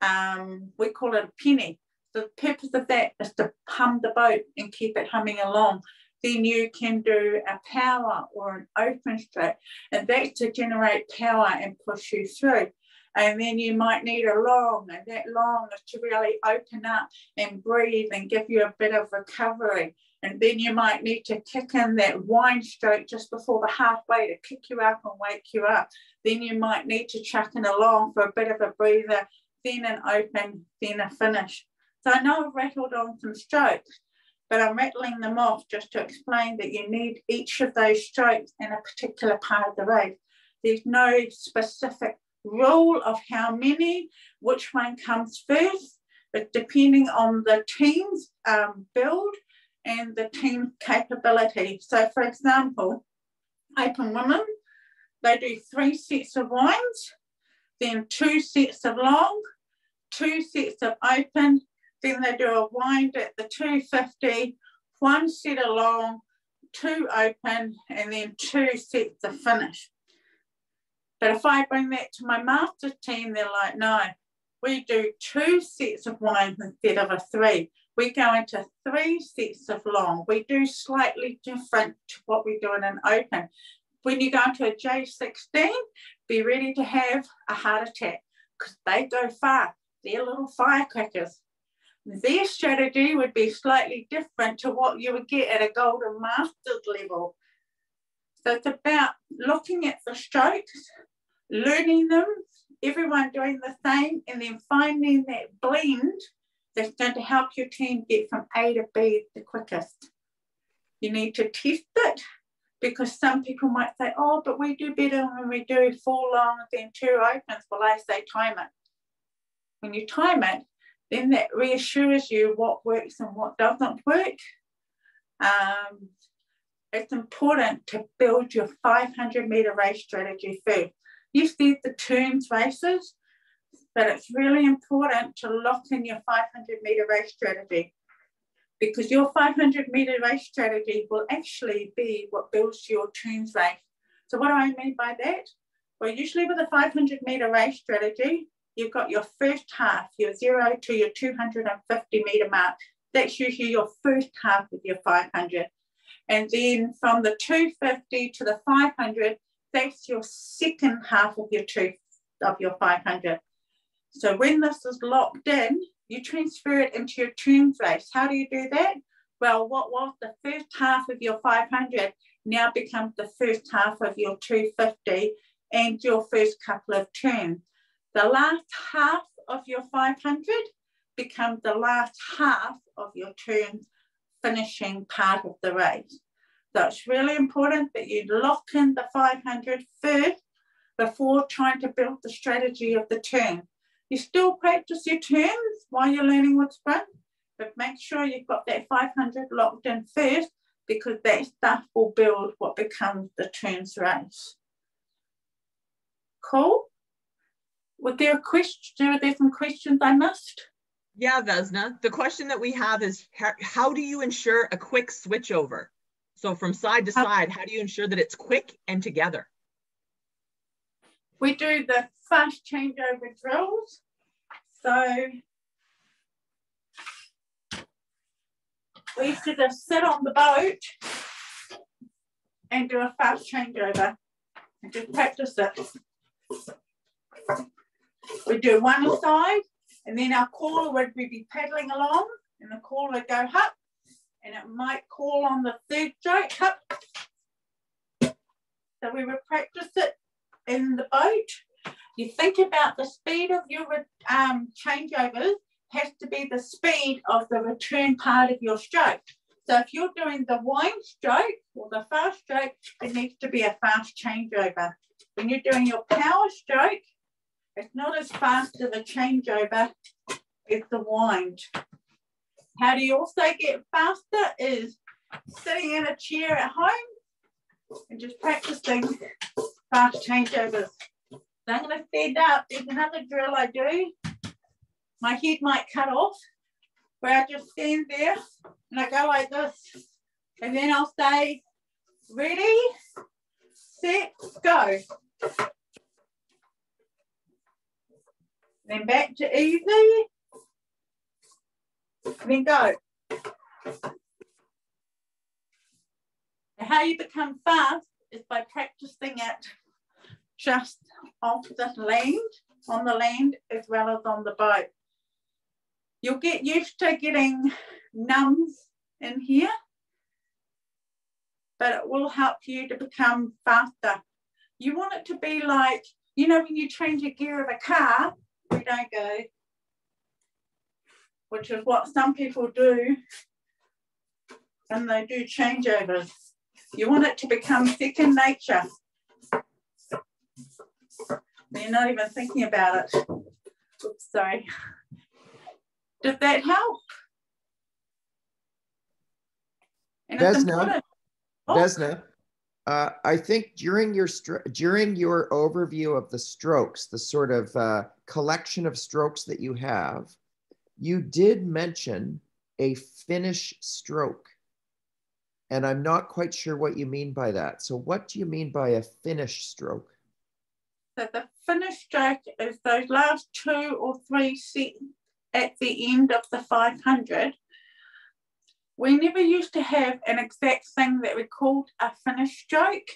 um, we call it a penny. The purpose of that is to hum the boat and keep it humming along. Then you can do a power or an open stroke, and that's to generate power and push you through. And then you might need a long, and that long is to really open up and breathe and give you a bit of recovery. And then you might need to kick in that wind stroke just before the halfway to kick you up and wake you up. Then you might need to chuck in a long for a bit of a breather, then an open, then a finish. So I know I've rattled on some strokes, but I'm rattling them off just to explain that you need each of those strokes in a particular part of the race. There's no specific rule of how many, which one comes first, but depending on the team's um, build and the team capability. So for example, open women, they do three sets of winds, then two sets of long, two sets of open, then they do a wind at the 250, one set of long, two open, and then two sets of finish. But if I bring that to my master team, they're like, no, we do two sets of wines instead of a three. We go into three sets of long. We do slightly different to what we do in an open. When you go into a J16, be ready to have a heart attack because they go far. They're little firecrackers. Their strategy would be slightly different to what you would get at a Golden Masters level. So it's about looking at the strokes learning them, everyone doing the same, and then finding that blend that's going to help your team get from A to B the quickest. You need to test it because some people might say, oh, but we do better when we do four longs than two opens. Well, I say time it. When you time it, then that reassures you what works and what doesn't work. Um, it's important to build your 500 meter race strategy first. Yes, there's the turns races, but it's really important to lock in your 500 meter race strategy because your 500 meter race strategy will actually be what builds your turns race. So what do I mean by that? Well, usually with a 500 meter race strategy, you've got your first half, your zero to your 250 meter mark. That's usually your first half of your 500. And then from the 250 to the 500, that's your second half of your two of your 500. So when this is locked in, you transfer it into your turn race. How do you do that? Well, what was the first half of your 500 now becomes the first half of your 250 and your first couple of turns. The last half of your 500 becomes the last half of your turn finishing part of the race. So it's really important that you lock in the 500 first before trying to build the strategy of the turn. You still practice your turns while you're learning with sprint, but make sure you've got that 500 locked in first because that stuff will build what becomes the turns race. Cool? Was there question? Are there some questions I missed? Yeah, Vesna. The question that we have is how do you ensure a quick switchover? So from side to uh, side, how do you ensure that it's quick and together? We do the fast changeover drills. So we used to just sit on the boat and do a fast changeover and just practice it. We do one side and then our caller would be paddling along and the caller would go up and it might call on the third stroke up. So we would practice it in the boat. You think about the speed of your um, changeovers has to be the speed of the return part of your stroke. So if you're doing the wind stroke or the fast stroke, it needs to be a fast changeover. When you're doing your power stroke, it's not as fast as a changeover as the wind. How do you also get faster is sitting in a chair at home and just practicing fast changeovers. So I'm going to stand up. There's another drill I do. My head might cut off where I just stand there and I go like this. And then I'll say, ready, set, go. Then back to easy. Then go. How you become fast is by practicing it just off the land, on the land as well as on the boat. You'll get used to getting numbs in here, but it will help you to become faster. You want it to be like, you know, when you change a gear of a car, we don't go, which is what some people do, and they do changeovers. You want it to become second nature. You're not even thinking about it. Oops, sorry. Does that help? Vesna, oh. Vesna, uh, I think during your during your overview of the strokes, the sort of uh, collection of strokes that you have, you did mention a finish stroke. And I'm not quite sure what you mean by that. So, what do you mean by a finish stroke? So, the finish stroke is those last two or three sets at the end of the 500. We never used to have an exact thing that we called a finish stroke.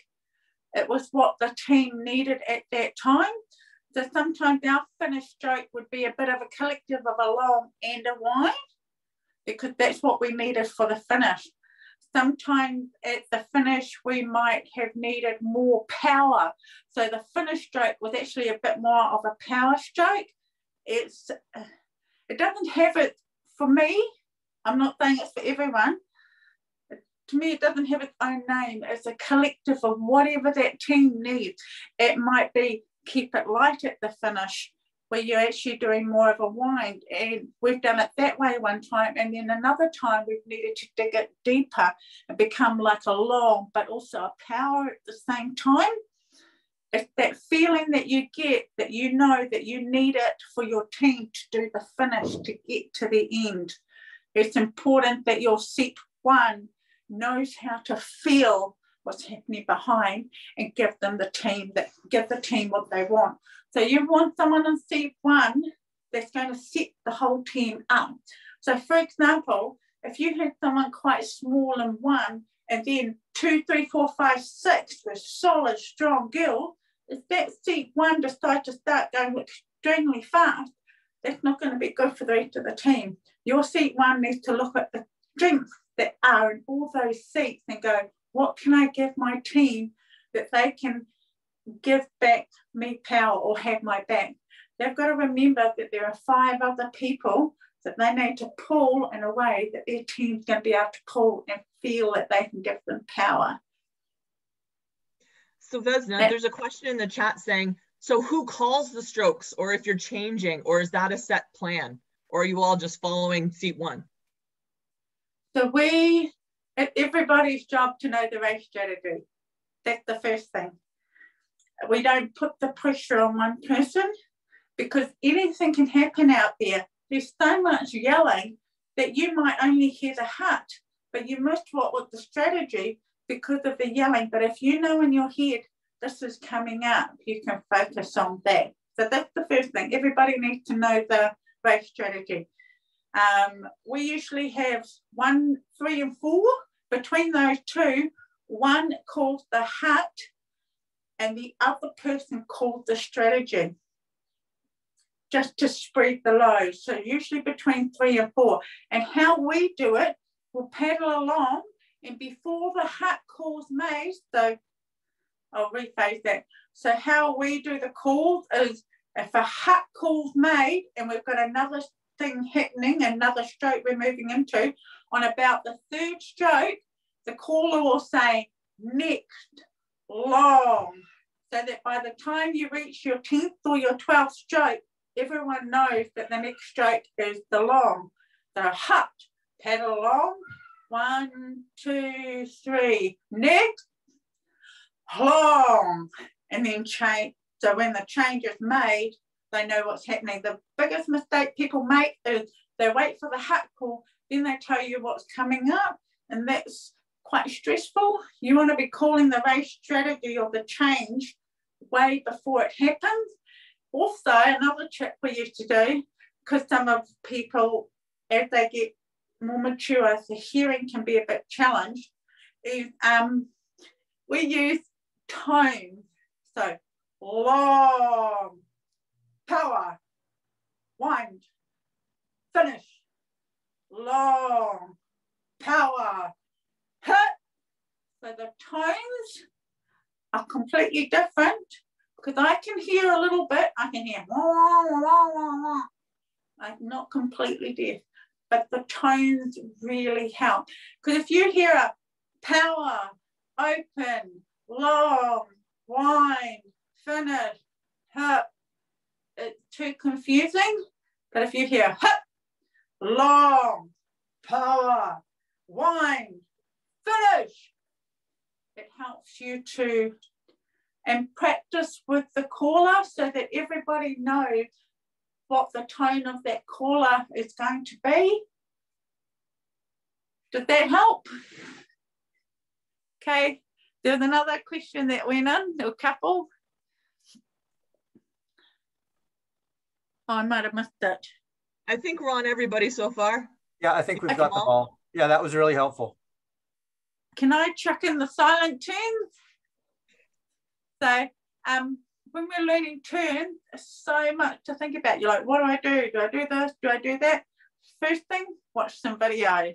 It was what the team needed at that time. So sometimes our finish stroke would be a bit of a collective of a long and a wide because that's what we needed for the finish. Sometimes at the finish, we might have needed more power. So the finish stroke was actually a bit more of a power stroke. It's it doesn't have it for me. I'm not saying it's for everyone. To me, it doesn't have its own name. It's a collective of whatever that team needs. It might be keep it light at the finish where you're actually doing more of a wind. And we've done it that way one time. And then another time we've needed to dig it deeper and become like a long, but also a power at the same time. It's that feeling that you get that you know that you need it for your team to do the finish, to get to the end. It's important that your set one knows how to feel what's happening behind and give them the team that give the team what they want. So you want someone in step one that's going to set the whole team up. So for example, if you had someone quite small in one and then two, three, four, five, six with solid, strong girls, if that seat one decides to start going extremely fast, that's not going to be good for the rest of the team. Your seat one needs to look at the strengths that are in all those seats and go, what can I give my team that they can give back me power or have my back? They've got to remember that there are five other people that they need to pull in a way that their team's going to be able to pull and feel that they can give them power. So Vesna, there's a question in the chat saying, so who calls the strokes or if you're changing or is that a set plan or are you all just following seat one? So we, everybody's job to know the race strategy. That's the first thing. We don't put the pressure on one person because anything can happen out there. There's so much yelling that you might only hear the hut, but you missed what was the strategy because of the yelling. But if you know in your head this is coming up, you can focus on that. So that's the first thing. Everybody needs to know the race strategy. Um, we usually have one, three, and four. Between those two, one calls the hut and the other person calls the strategy just to spread the load. So usually between three and four. And how we do it, we'll paddle along and before the hut calls made, so I'll rephrase that. So how we do the calls is if a hut call's made and we've got another thing happening, another stroke we're moving into, on about the third stroke, the caller will say next, long, so that by the time you reach your 10th or your 12th stroke, everyone knows that the next stroke is the long. So hut, paddle along, one, two, three, next, long, and then change. So when the change is made, they know what's happening. The biggest mistake people make is they wait for the hut call, then they tell you what's coming up, and that's quite stressful. You want to be calling the race strategy or the change way before it happens. Also, another trick we used to do, because some of people, as they get more mature, the hearing can be a bit challenged, is um, we use tones. So long, power, wind, finish, long, power, hit. So the tones are completely different because I can hear a little bit. I can hear, wah, wah, wah, I'm not completely deaf, but the tones really help. Because if you hear a power, open, long, wind, finish, hit, it's too confusing. But if you hear hip, long, power, wind, finish, it helps you to and practice with the caller so that everybody knows what the tone of that caller is going to be. Did that help? Okay, there's another question that went in, a couple. Oh, I might have missed that. I think we're on everybody so far. Yeah, I think we've got them all. Yeah, that was really helpful. Can I chuck in the silent turns? So um, when we're learning turns, so much to think about. You're like, what do I do? Do I do this? Do I do that? First thing, watch some videos.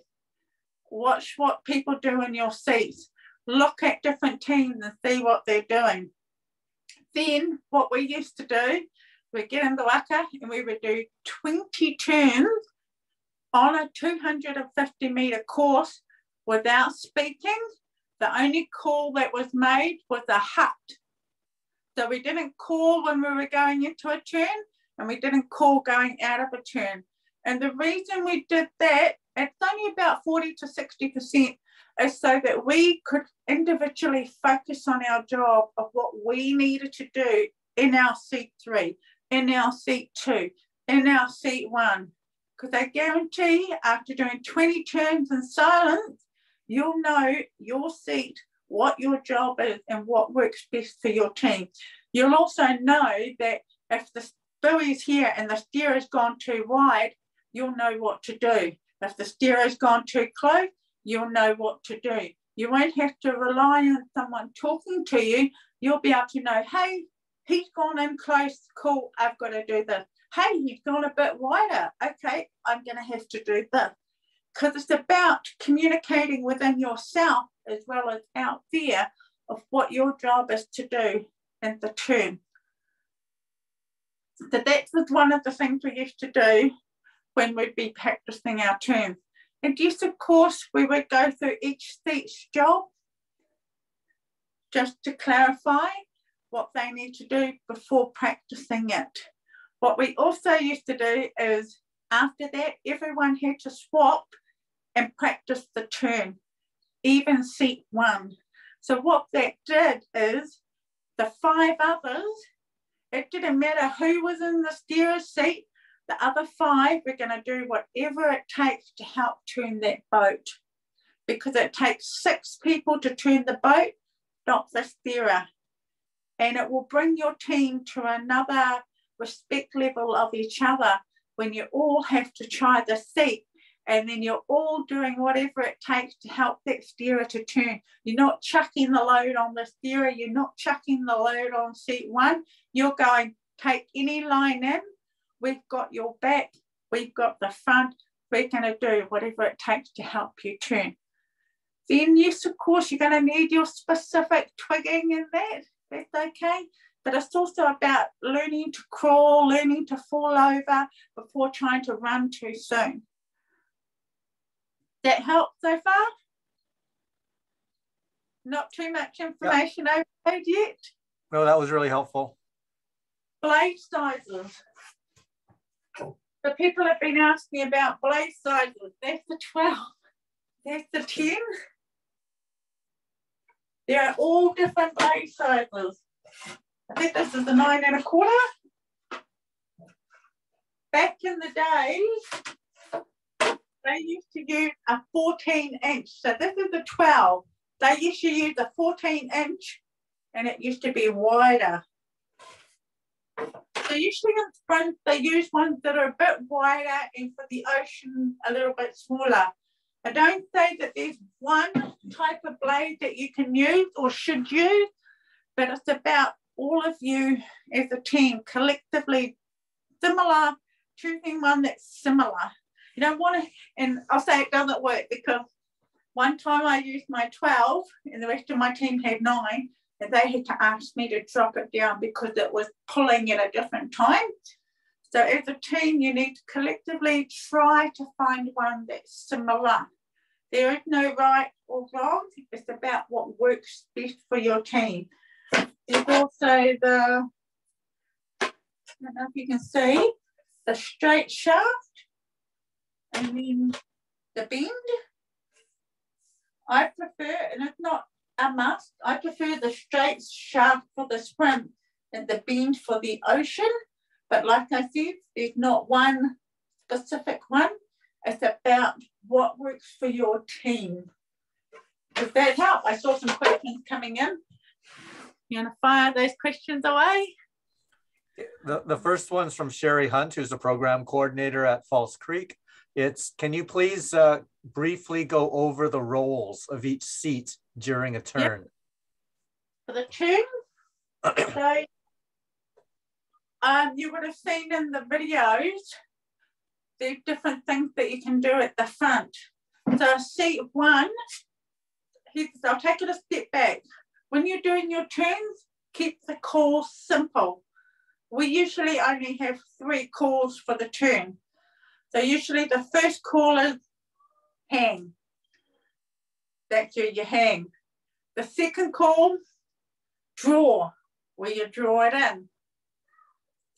Watch what people do in your seats. Look at different teams and see what they're doing. Then what we used to do we'd get in the waka and we would do 20 turns on a 250 meter course without speaking. The only call that was made was a hut. So we didn't call when we were going into a turn and we didn't call going out of a turn. And the reason we did that, it's only about 40 to 60%, is so that we could individually focus on our job of what we needed to do in our seat three in our seat two, in our seat one. Because I guarantee after doing 20 turns in silence, you'll know your seat, what your job is, and what works best for your team. You'll also know that if the buoy's here and the steer has gone too wide, you'll know what to do. If the steer has gone too close, you'll know what to do. You won't have to rely on someone talking to you. You'll be able to know, hey, he's gone in close, cool, I've got to do this. hey, you've gone a bit wider. Okay, I'm going to have to do this. Because it's about communicating within yourself as well as out there of what your job is to do in the turn. So that was one of the things we used to do when we'd be practicing our turn. And yes, of course, we would go through each seat's job just to clarify what they need to do before practicing it. What we also used to do is after that, everyone had to swap and practice the turn, even seat one. So what that did is the five others, it didn't matter who was in the steerer's seat, the other five were going to do whatever it takes to help turn that boat because it takes six people to turn the boat, not the steerer. And it will bring your team to another respect level of each other when you all have to try the seat and then you're all doing whatever it takes to help that steerer to turn. You're not chucking the load on the steerer, you're not chucking the load on seat one. You're going, take any line in, we've got your back, we've got the front, we're going to do whatever it takes to help you turn. Then, yes, of course, you're going to need your specific twigging in that. That's okay. But it's also about learning to crawl, learning to fall over before trying to run too soon. That helped so far? Not too much information yep. overload yet? No, that was really helpful. Blade sizes. The people have been asking about blade sizes. That's the 12. That's the 10. They're all different blade sizes. I think this is the nine and a quarter. Back in the days, they used to use a 14 inch. So this is a 12. They used to use a 14 inch and it used to be wider. So usually in front, they use ones that are a bit wider and for the ocean a little bit smaller. I don't say that there's one type of blade that you can use or should use, but it's about all of you as a team collectively similar, choosing one that's similar. You don't want to, and I'll say it doesn't work because one time I used my 12 and the rest of my team had nine, and they had to ask me to drop it down because it was pulling at a different time. So as a team, you need to collectively try to find one that's similar. There is no right or wrong. It's about what works best for your team. There's also the, I don't know if you can see, the straight shaft and then the bend. I prefer, and it's not a must. I prefer the straight shaft for the sprint and the bend for the ocean. But like I said, there's not one specific one. It's about what works for your team. Does that help? I saw some questions coming in. You want to fire those questions away? The, the first one's from Sherry Hunt, who's a program coordinator at False Creek. It's can you please uh, briefly go over the roles of each seat during a turn? Yep. For the turn, [COUGHS] so um, you would have seen in the videos the different things that you can do at the front. So seat one, I'll take it a step back. When you're doing your turns, keep the call simple. We usually only have three calls for the turn. So usually the first call is hang. That's where you hang. The second call, draw, where you draw it in.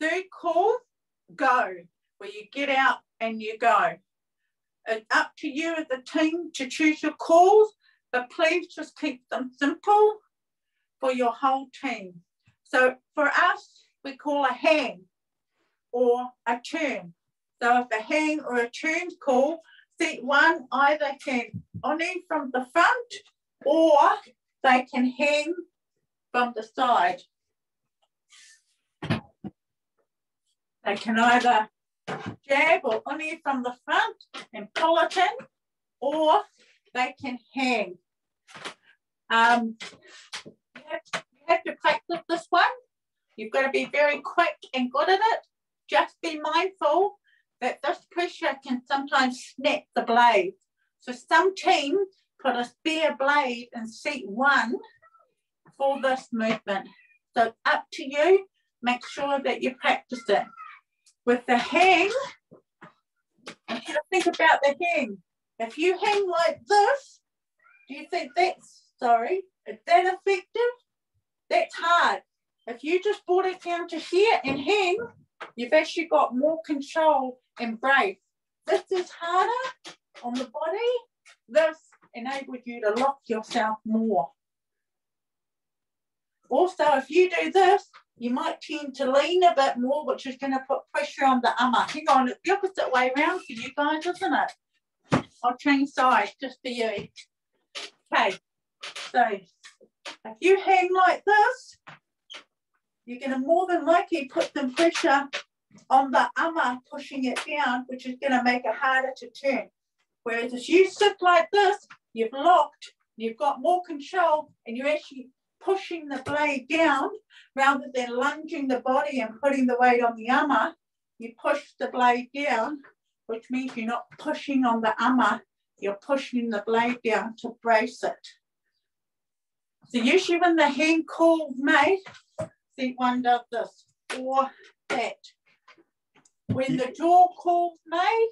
Third call, go, where you get out and you go. It's up to you as a team to choose your calls, but please just keep them simple for your whole team. So for us, we call a hang or a turn. So if a hang or a turn call, seat one either can only from the front or they can hang from the side. They can either jab or only from the front and pull it in, or they can hang. Um, you, have, you have to practice this one. You've got to be very quick and good at it just be mindful that this pressure can sometimes snap the blade. So some team put a spare blade in seat one for this movement. So up to you, make sure that you practice it. With the hang, I you to think about the hang. If you hang like this, do you think that's, sorry, is that effective? That's hard. If you just brought it down to here and hang, you've actually got more control and brave. This is harder on the body. This enables you to lock yourself more. Also, if you do this, you might tend to lean a bit more, which is going to put pressure on the ama. Hang on, it's the opposite way around for you guys, isn't it? I'll change sides just for you. Okay, so if you hang like this, you're going to more than likely put some pressure on the ama pushing it down, which is going to make it harder to turn. Whereas if you sit like this, you've locked, you've got more control, and you're actually pushing the blade down rather than lunging the body and putting the weight on the ama. You push the blade down, which means you're not pushing on the ama, you're pushing the blade down to brace it. So usually when the hand call's made, seat one does this or that. When the jaw call's made,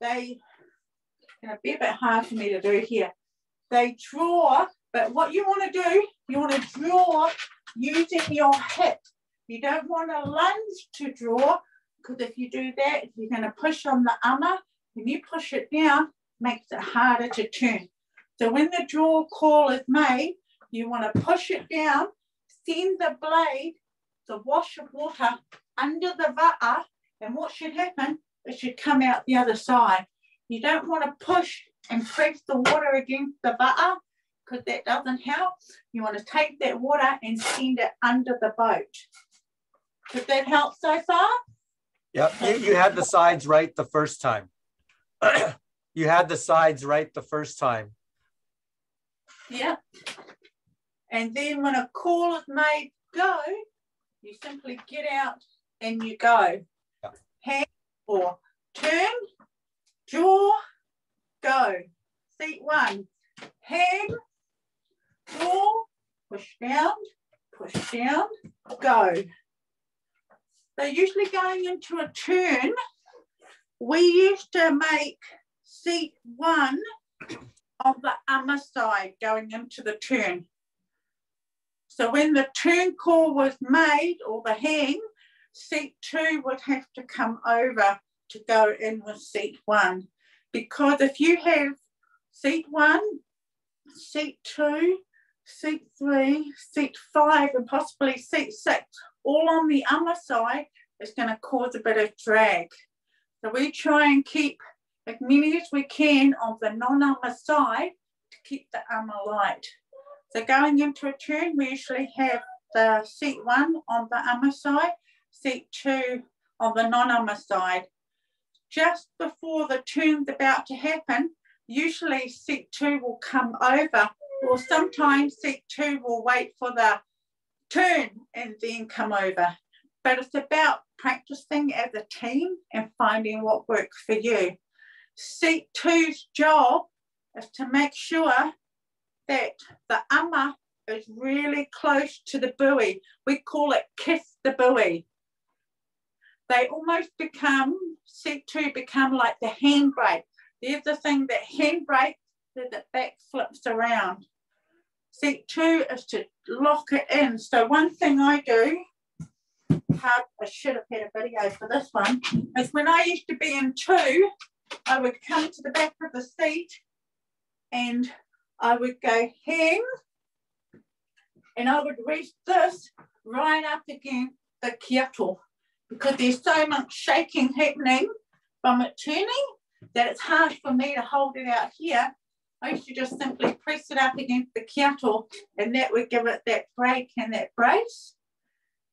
they going to be a bit hard for me to do here. They draw, but what you want to do, you want to draw using your hip. You don't want to lunge to draw, because if you do that, you're going to push on the ama. When you push it down, makes it harder to turn. So when the draw call is made, you want to push it down, send the blade, the wash of water under the va'a, and what should happen? It should come out the other side. You don't want to push and press the water against the butter because that doesn't help. You want to take that water and send it under the boat. Does that help so far? Yeah, you, you had the sides right the first time. [CLEARS THROAT] you had the sides right the first time. Yeah. And then when a call is made go, you simply get out and you go. Yeah. Hand or turn Jaw, go. Seat one. Hang, jaw, push down, push down, go. So usually going into a turn, we used to make seat one of the ama side going into the turn. So when the turn call was made or the hang, seat two would have to come over to go in with seat one. Because if you have seat one, seat two, seat three, seat five, and possibly seat six, all on the other side, it's going to cause a bit of drag. So we try and keep as many as we can of the non-ama side to keep the ama light. So going into a turn, we usually have the seat one on the ama side, seat two on the non-ama side just before the turn's about to happen, usually seat two will come over, or sometimes seat two will wait for the turn and then come over. But it's about practicing as a team and finding what works for you. Seat two's job is to make sure that the ama is really close to the buoy. We call it kiss the buoy they almost become, seat two become like the handbrake. There's the thing that handbrake that the back flips around. Seat two is to lock it in. So one thing I do, hard, I should have had a video for this one, is when I used to be in two, I would come to the back of the seat and I would go hang and I would reach this right up against the kiato because there's so much shaking happening from it turning that it's hard for me to hold it out here. I used to just simply press it up against the counter and that would give it that break and that brace.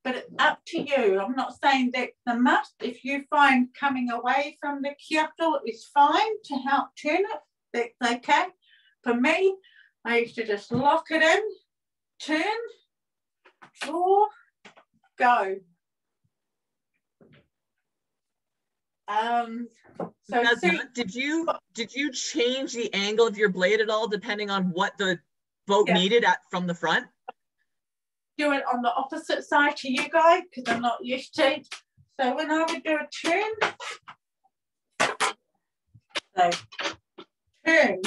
But it's up to you. I'm not saying that the must. If you find coming away from the counter is fine to help turn it, that's okay. For me, I used to just lock it in, turn, draw, go. Um, so now, did you did you change the angle of your blade at all depending on what the boat yeah. needed at from the front? Do it on the opposite side to you guys because I'm not used to. So when I would do a turn, so turn,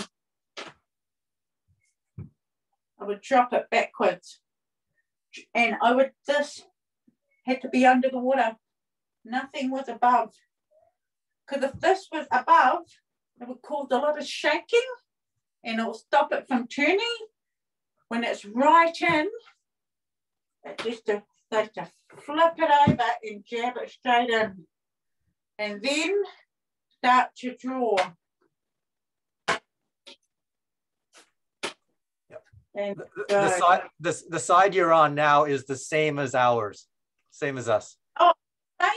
I would drop it backwards, and I would this had to be under the water. Nothing was above. Because if this was above, it would cause a lot of shaking and it will stop it from turning. When it's right in, it just uh, to, just to flip it over and jab it straight in. And then start to draw. And the, the, side, the, the side you're on now is the same as ours, same as us. Oh, same?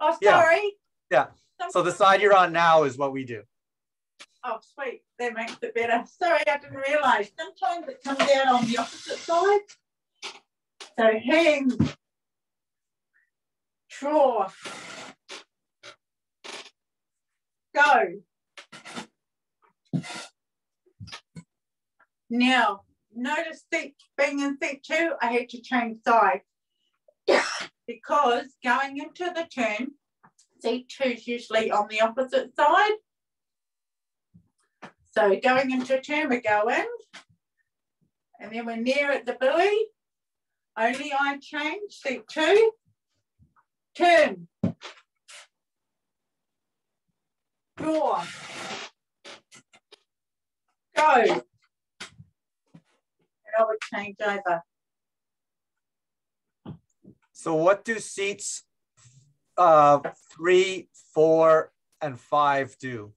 Oh, sorry. Yeah. yeah. So the side you're on now is what we do. Oh, sweet. That makes it better. Sorry, I didn't realize. Sometimes it comes out on the opposite side. So hang, draw, go. Now, notice that being in seat two, I had to change side [COUGHS] because going into the turn, seat two is usually on the opposite side. So going into a turn, we go in, and then we're near at the buoy. Only I change, seat two, turn, draw, go. And I would change over. So what do seats uh, three, four, and five do?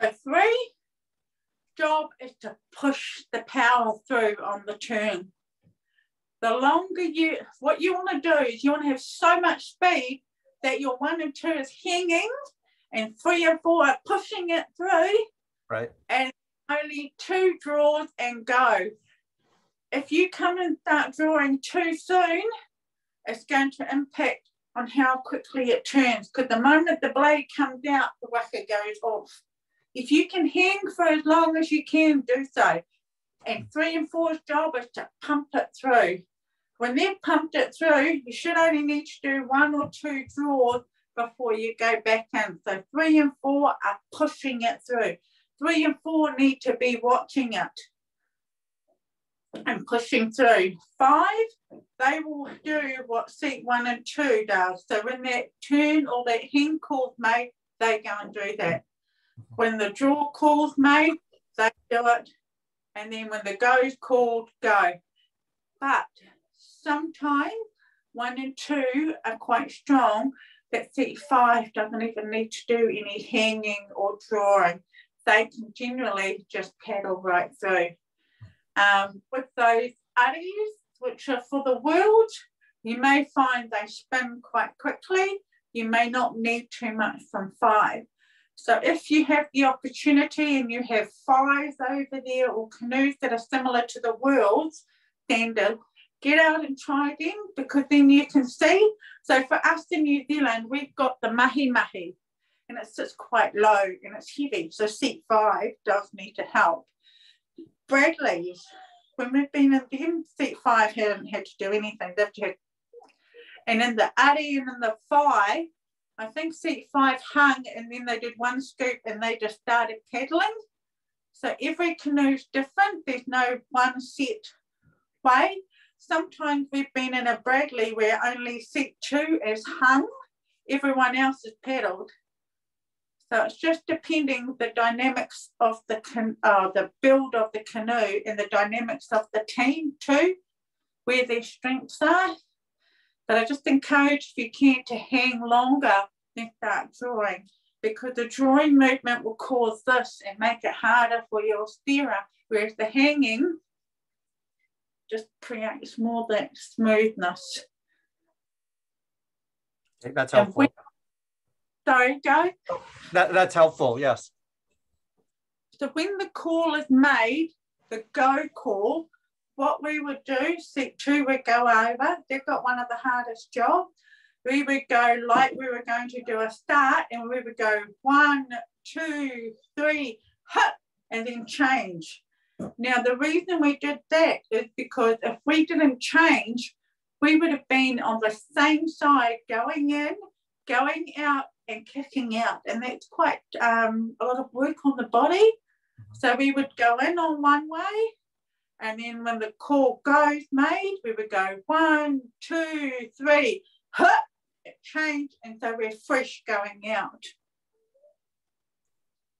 So three job is to push the power through on the turn. The longer you, what you want to do is you want to have so much speed that your one and two is hanging and three and four are pushing it through. Right. And only two draws and go. If you come and start drawing too soon, it's going to impact on how quickly it turns. Because the moment the blade comes out, the waka goes off. If you can hang for as long as you can, do so. And three and four's job is to pump it through. When they've pumped it through, you should only need to do one or two draws before you go back in. So three and four are pushing it through three and four need to be watching it and pushing through. Five, they will do what seat one and two does. So when that turn or that hen call's made, they go and do that. When the draw call's made, they do it. And then when the go's called, go. But sometimes one and two are quite strong that seat five doesn't even need to do any hanging or drawing they can generally just paddle right through. Um, with those addies, which are for the world, you may find they spin quite quickly. You may not need too much from five. So if you have the opportunity and you have fives over there or canoes that are similar to the world's standard, get out and try them because then you can see. So for us in New Zealand, we've got the mahi mahi and it sits quite low and it's heavy. So seat five does need to help. Bradley's, when we've been in them, seat five hadn't had to do anything. They've had, and in the Addy and in the five, I think seat five hung and then they did one scoop and they just started paddling. So every canoe's different. There's no one set way. Sometimes we've been in a Bradley where only seat two is hung, everyone else is paddled. So it's just depending the dynamics of the uh, the build of the canoe and the dynamics of the team too, where their strengths are. But I just encourage if you can to hang longer than start drawing because the drawing movement will cause this and make it harder for your steerer, whereas the hanging just creates more that smoothness. I think that's helpful. Sorry, go. That, that's helpful, yes. So when the call is made, the go call, what we would do, set two would go over. They've got one of the hardest jobs. we would go like we were going to do a start and we would go one, two, three, hut, and then change. Now, the reason we did that is because if we didn't change, we would have been on the same side going in, going out, and kicking out. And that's quite um, a lot of work on the body. So we would go in on one way, and then when the call goes made, we would go one, two, three, hut, change, and so we're fresh going out.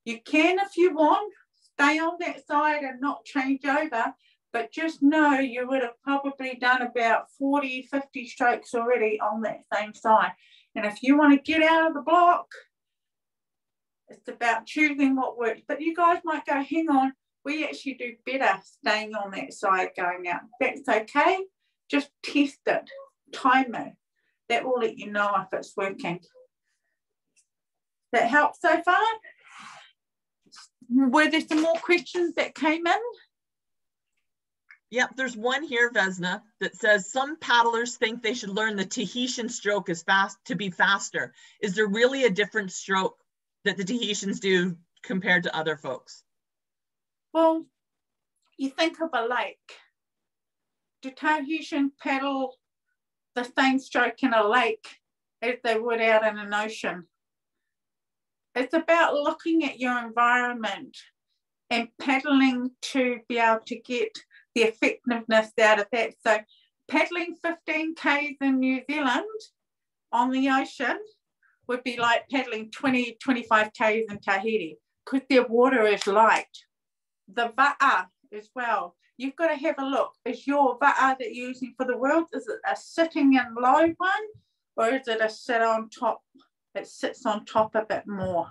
You can, if you want, stay on that side and not change over, but just know you would have probably done about 40, 50 strokes already on that same side. And if you want to get out of the block, it's about choosing what works. But you guys might go, hang on, we actually do better staying on that side going out. That's okay. Just test it, time it. That will let you know if it's working. That helps so far? Were there some more questions that came in? Yep, there's one here, Vesna, that says some paddlers think they should learn the Tahitian stroke is fast to be faster. Is there really a different stroke that the Tahitians do compared to other folks? Well, you think of a lake. Do Tahitian paddle the same stroke in a lake as they would out in an ocean? It's about looking at your environment and paddling to be able to get the effectiveness out of that. So paddling 15 Ks in New Zealand on the ocean would be like paddling 20, 25 Ks in Tahiti because their water is light. The va'a as well. You've got to have a look. Is your va'a that you're using for the world, is it a sitting and low one or is it a sit on top? It sits on top a bit more.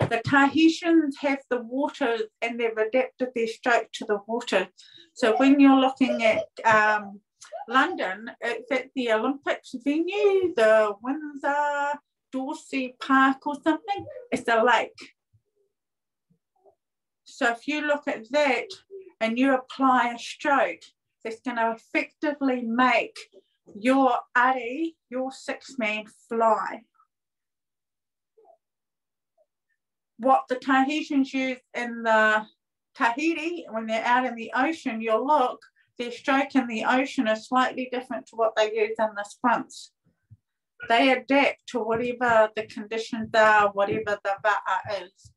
The Tahitians have the water and they've adapted their stroke to the water. So when you're looking at um, London, it's at the Olympics venue, the Windsor, Dorney Park or something. It's a lake. So if you look at that and you apply a stroke, that's going to effectively make your Ari, your six man fly. What the Tahitians use in the Tahiti, when they're out in the ocean, you'll look, their stroke in the ocean is slightly different to what they use in the sprints. They adapt to whatever the conditions are, whatever the va'a is.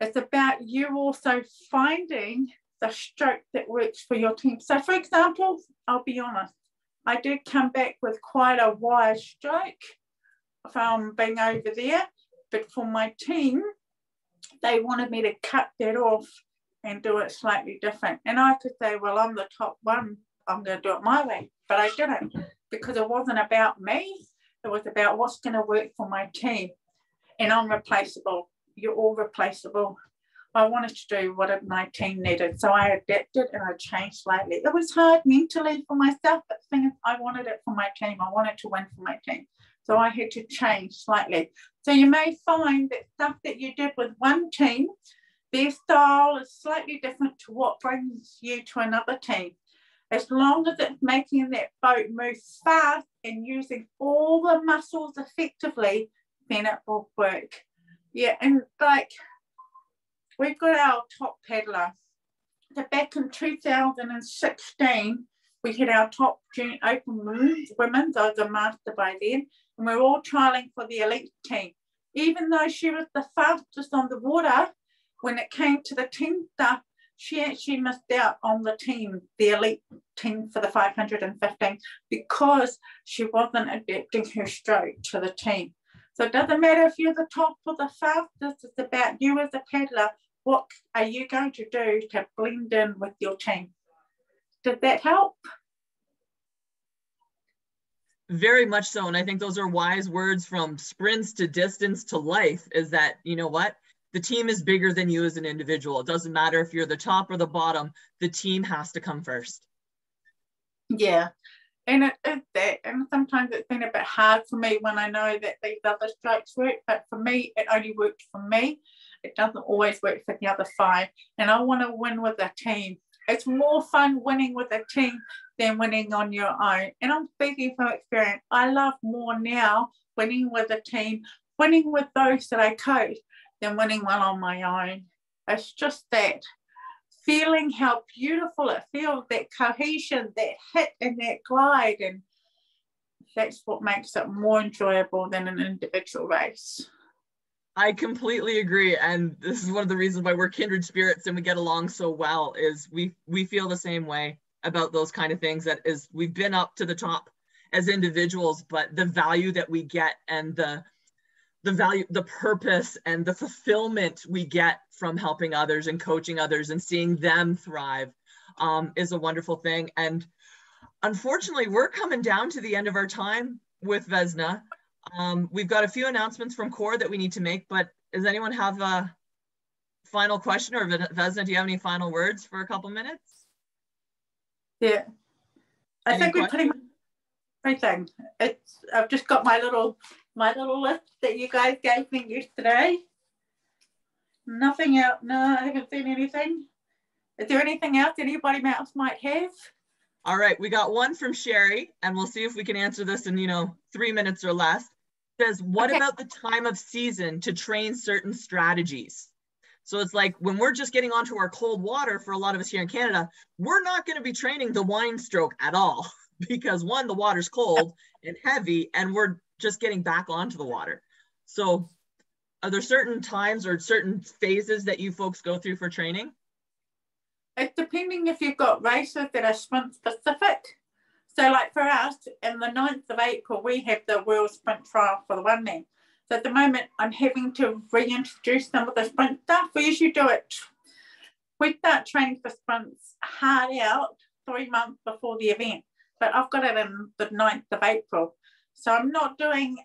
It's about you also finding the stroke that works for your team. So for example, I'll be honest, I did come back with quite a wide stroke from being over there but for my team, they wanted me to cut that off and do it slightly different. And I could say, well, I'm the top one, I'm going to do it my way. But I didn't because it wasn't about me, it was about what's going to work for my team. And I'm replaceable. You're all replaceable. I wanted to do what my team needed. So I adapted and I changed slightly. It was hard mentally for myself, but thing is, I wanted it for my team. I wanted to win for my team. So I had to change slightly. So you may find that stuff that you did with one team, their style is slightly different to what brings you to another team. As long as it's making that boat move fast and using all the muscles effectively, then it will work. Yeah, and like we've got our top paddler. So back in 2016, we had our top open women, was a master by then, and we are all trialing for the elite team. Even though she was the fastest on the water, when it came to the team stuff, she actually missed out on the team, the elite team for the 515, because she wasn't adapting her stroke to the team. So it doesn't matter if you're the top or the fastest, it's about you as a paddler. What are you going to do to blend in with your team? Did that help? Very much so. And I think those are wise words from sprints to distance to life is that, you know what? The team is bigger than you as an individual. It doesn't matter if you're the top or the bottom, the team has to come first. Yeah. And it is that. And sometimes it's been a bit hard for me when I know that these other strokes work. But for me, it only worked for me. It doesn't always work for the other five. And I want to win with a team. It's more fun winning with a team than winning on your own. And I'm speaking from experience. I love more now winning with a team, winning with those that I coach, than winning one on my own. It's just that feeling how beautiful it feels, that cohesion, that hit and that glide. And that's what makes it more enjoyable than an individual race. I completely agree, and this is one of the reasons why we're kindred spirits and we get along so well. Is we we feel the same way about those kind of things. That is, we've been up to the top as individuals, but the value that we get and the the value, the purpose, and the fulfillment we get from helping others and coaching others and seeing them thrive um, is a wonderful thing. And unfortunately, we're coming down to the end of our time with Vesna. Um, we've got a few announcements from CORA that we need to make, but does anyone have a final question or Vesna, do you have any final words for a couple minutes? Yeah, I any think we're pretty much everything. It's I've just got my little my little list that you guys gave me yesterday. Nothing else. No, I haven't seen anything. Is there anything else anybody else might have? All right, we got one from Sherry, and we'll see if we can answer this in, you know, three minutes or less. It says, what okay. about the time of season to train certain strategies? So it's like when we're just getting onto our cold water for a lot of us here in Canada, we're not going to be training the wine stroke at all [LAUGHS] because one, the water's cold and heavy, and we're just getting back onto the water. So are there certain times or certain phases that you folks go through for training? It's depending if you've got races that are sprint specific. So like for us, in the 9th of April, we have the World Sprint Trial for the one name. So at the moment, I'm having to reintroduce some of the sprint stuff. We usually do it. We start training for sprints hard out three months before the event, but I've got it in the 9th of April. So I'm not doing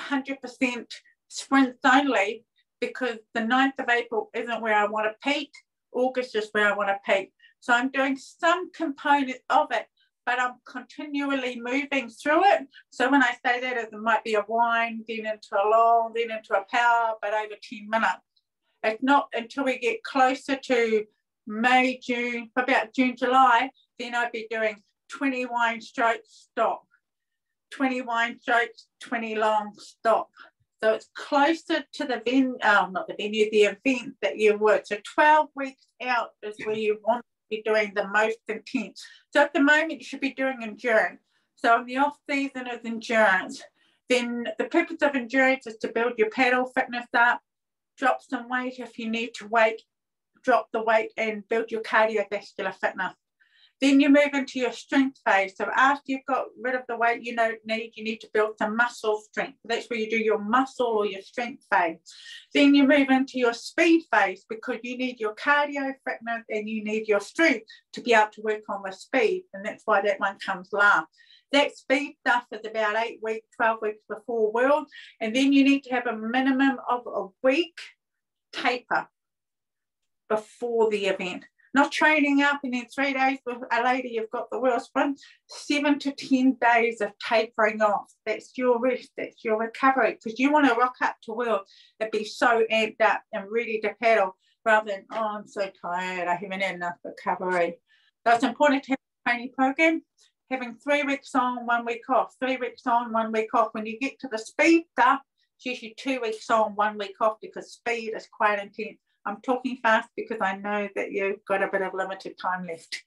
100% sprints only because the 9th of April isn't where I want to peak. August is where I want to peak. So I'm doing some component of it, but I'm continually moving through it. So when I say that, it might be a wine, then into a long, then into a power, but over 10 minutes. It's not until we get closer to May, June, about June, July, then I'd be doing 20 wine strokes, stop. 20 wine strokes, 20 long, stop. So it's closer to the venue, um, not the venue, the event that you work. So 12 weeks out is where you want be doing the most intense. So at the moment, you should be doing endurance. So in the off season is endurance. Then the purpose of endurance is to build your paddle fitness up, drop some weight if you need to weight, drop the weight and build your cardiovascular fitness. Then you move into your strength phase. So after you've got rid of the weight you don't need, you need to build some muscle strength. That's where you do your muscle or your strength phase. Then you move into your speed phase because you need your cardio fitness and you need your strength to be able to work on the speed. And that's why that one comes last. That speed stuff is about eight weeks, 12 weeks before World. And then you need to have a minimum of a week taper before the event not training up and then three days lady, you've got the world sprint, seven to 10 days of tapering off. That's your rest, that's your recovery, because you want to rock up to world and be so amped up and ready to paddle rather than, oh, I'm so tired, I haven't had enough recovery. So it's important to have a training program, having three weeks on, one week off, three weeks on, one week off. When you get to the speed stuff, it's usually two weeks on, one week off because speed is quite intense. I'm talking fast because I know that you've got a bit of limited time left.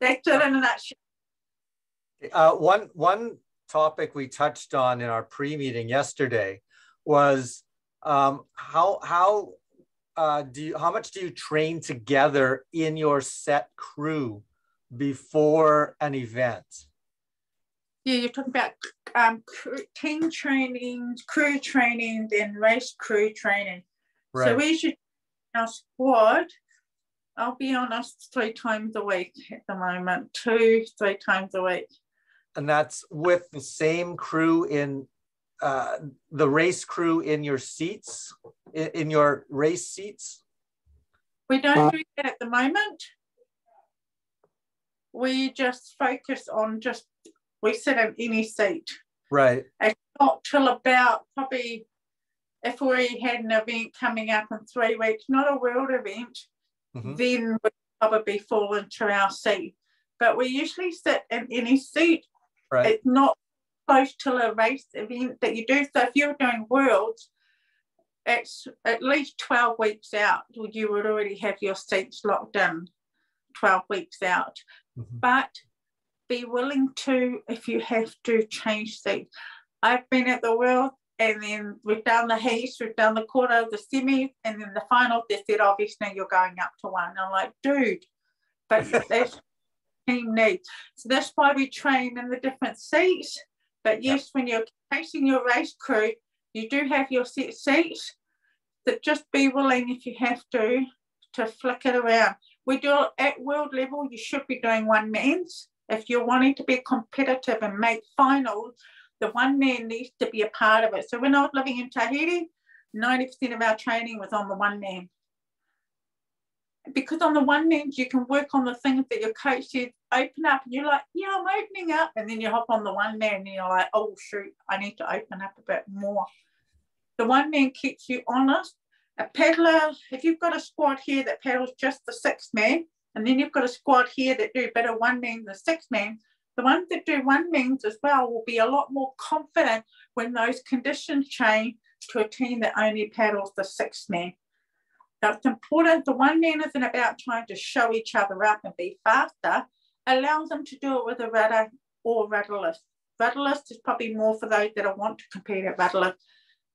That's it in a nutshell. Uh, one, one topic we touched on in our pre-meeting yesterday was um, how, how, uh, do you, how much do you train together in your set crew before an event? Yeah, you're talking about um, team training, crew training, then race crew training. Right. So we should our squad. I'll be honest, three times a week at the moment, two, three times a week. And that's with the same crew in uh, the race crew in your seats, in, in your race seats? We don't do that at the moment. We just focus on just, we sit in any seat. Right. It's not till about probably if we had an event coming up in three weeks, not a world event, mm-hmm. then we'd probably fall into our seat. but we usually sit in any seat. Right. It's not close to a race event that you do. So if you're doing worlds, it's at least 12 weeks out, you would already have your seats locked in 12 weeks out. Mm-hmm. But be willing to, if you have to, change seats. I've been at the world and then we've done the heats, we've done the quarter, the semi, and then the final. They said, "Oh, obviously, you're going up to one. I'm like, dude, but [LAUGHS] that's team needs. So that's why we train in the different seats. But yes, when you're chasing your race crew, you do have your set seats. That just be willing, if you have to, to flick it around. We do at world level. You should be doing one man's. If you're wanting to be competitive and make finals, the one man needs to be a part of it. So when I was living in Tahiti, 90% of our training was on the one man. Because on the one man, you can work on the things that your coach said, open up, and you're like, yeah, I'm opening up. And then you hop on the one man and you're like, oh, shoot, I need to open up a bit more. The one man keeps you honest. A paddler, if you've got a squad here that paddles just the six man, and then you've got a squad here that do better one man, than six man, the ones that do one means as well will be a lot more confident when those conditions change to a team that only paddles the six man. Now it's important, the one man isn't about trying to show each other up and be faster, allows them to do it with a rudder or rudderless. Rudderless is probably more for those that want to compete at rudderless.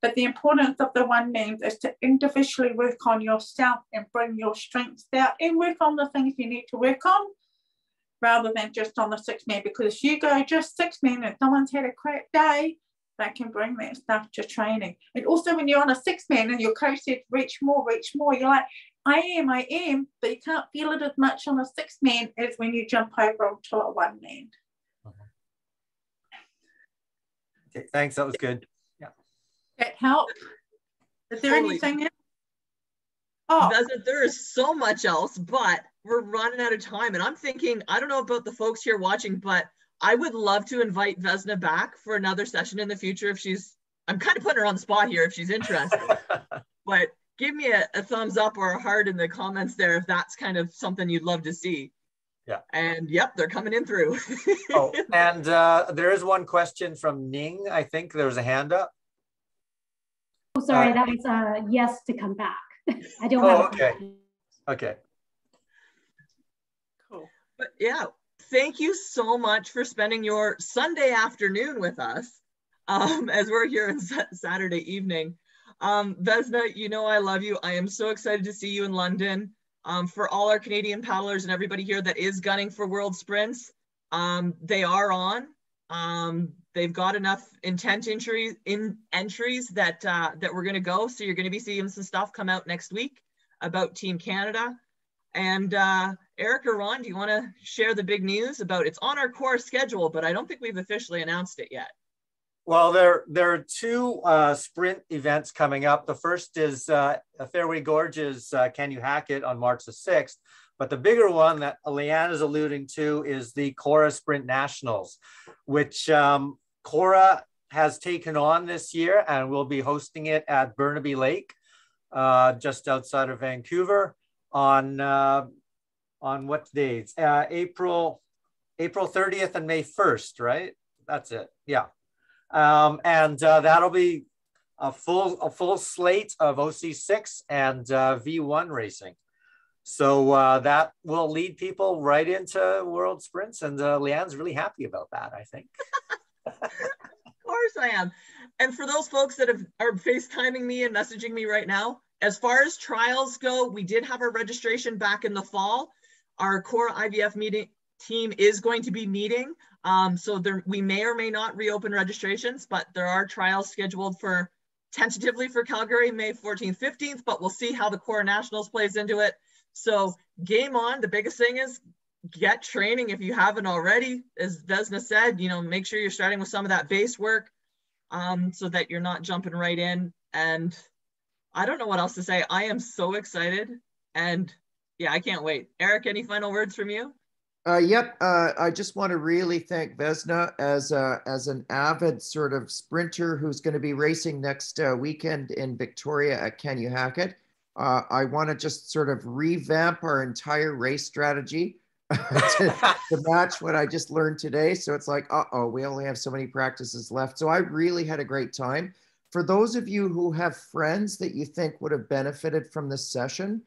But the importance of the one means is to individually work on yourself and bring your strengths out and work on the things you need to work on rather than just on the six man. Because if you go just six men and someone's had a crap day, they can bring that stuff to training. And also when you're on a six man and your coach said reach more, reach more, you're like, I am, I am, but you can't feel it as much on a six man as when you jump over onto a one man. Okay, thanks. That was good. Yeah. That help? Is there totally. anything else? Oh, there is so much else, but we're running out of time. And I'm thinking, I don't know about the folks here watching, but I would love to invite Vesna back for another session in the future if she's, I'm kind of putting her on the spot here if she's interested. [LAUGHS] but give me a, a, thumbs up or a heart in the comments there if that's kind of something you'd love to see. Yeah. And yep, they're coming in through. [LAUGHS] oh, and uh, there is one question from Ning. I think there's a hand up. Oh, sorry, uh, that was a yes to come back. I don't oh, okay. Okay. Cool. But yeah, thank you so much for spending your Sunday afternoon with us um, as we're here on Saturday evening. Um, Vesna, you know I love you. I am so excited to see you in London. Um, for all our Canadian paddlers and everybody here that is gunning for world sprints, um, they are on. Um, they've got enough intent entries in entries that uh, that we're going to go. So you're going to be seeing some stuff come out next week about Team Canada. And uh, Eric or Ron, do you want to share the big news about it's on our CORA schedule, but I don't think we've officially announced it yet. Well, there, there are two uh, sprint events coming up. The first is uh, Fairway Gorge's uh, Kan-U-Hakit on March the 6th. But the bigger one that Leanne is alluding to is the CORA Sprint Nationals, which um, CORA has taken on this year and will be hosting it at Burnaby Lake, uh, just outside of Vancouver on uh, on what dates? Uh, April April 30th and May 1st, right? That's it. Yeah. Um, and uh, that'll be a full a full slate of OC6 and uh, V1 racing. So uh, that will lead people right into world sprints, and Leanne's really happy about that. I think. [LAUGHS] of course, I am. And for those folks that have, are FaceTiming me and messaging me right now, as far as trials go, we did have our registration back in the fall. Our CORA IVF meeting team is going to be meeting. Um, so there, we may or may not reopen registrations, but there are trials scheduled for tentatively for Calgary, May 14th, 15th, but we'll see how the CORA nationals plays into it. So game on, the biggest thing is get training if you haven't already. As Vesna said, you know, make sure you're starting with some of that base work um, so that you're not jumping right in and I don't know what else to say. I am so excited. And yeah, I can't wait. Eric, any final words from you? Uh, yep. Uh, I just want to really thank Vesna as a, as an avid sort of sprinter who's going to be racing next uh, weekend in Victoria at Kan-U-Hakit. Uh, I want to just sort of revamp our entire race strategy [LAUGHS] to, to, match what I just learned today. So it's like, uh oh, we only have so many practices left. So I really had a great time. For those of you who have friends that you think would have benefited from this session,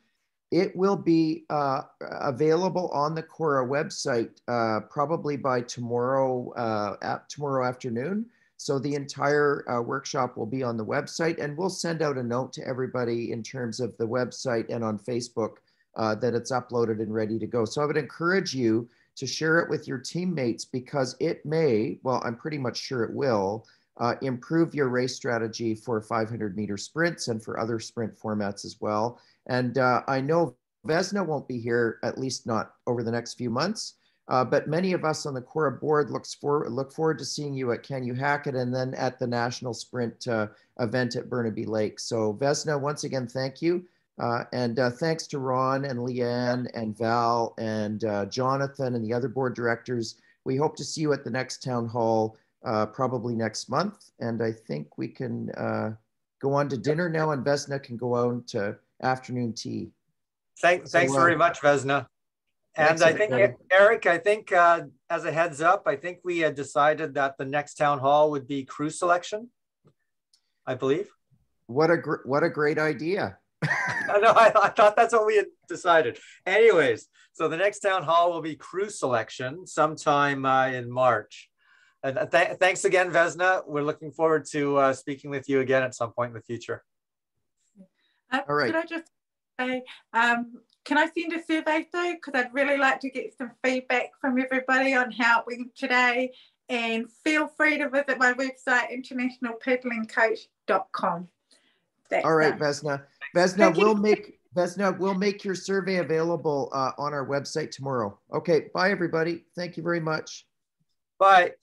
it will be uh, available on the CORA website uh, probably by tomorrow, uh, tomorrow afternoon. So the entire uh, workshop will be on the website and we'll send out a note to everybody in terms of the website and on Facebook uh, that it's uploaded and ready to go. So I would encourage you to share it with your teammates because it may, well, I'm pretty much sure it will, uh, improve your race strategy for 500 meter sprints and for other sprint formats as well. And uh, I know Vesna won't be here, at least not over the next few months. Uh, but many of us on the CORA board looks for, look forward to seeing you at Kan-U-Hakit and then at the National Sprint uh, event at Burnaby Lake. So Vesna, once again, thank you. Uh, and uh, thanks to Ron and Leanne and Val and uh, Jonathan and the other board directors. We hope to see you at the next town hall uh, probably next month. And I think we can uh, go on to dinner now and Vesna can go on to afternoon tea. Thank, so, thanks very much, Vesna. And I think, Eric, I think as a heads up, I think we had decided that the next town hall would be crew selection, I believe. What a, what a great idea. No, I, I, thought that's what we had decided. Anyways, so the next town hall will be crew selection sometime uh, in March. And uh, th thanks again, Vesna. We're looking forward to uh, speaking with you again at some point in the future. Uh, All right. Could I just say, um, can I send a survey through? Because I'd really like to get some feedback from everybody on how it went today. And feel free to visit my website, internationalpaddlingcoach.com. All right, Vesna. Vesna, we'll make Vesna, we'll make your survey available uh, on our website tomorrow. Okay, bye everybody. Thank you very much. Bye.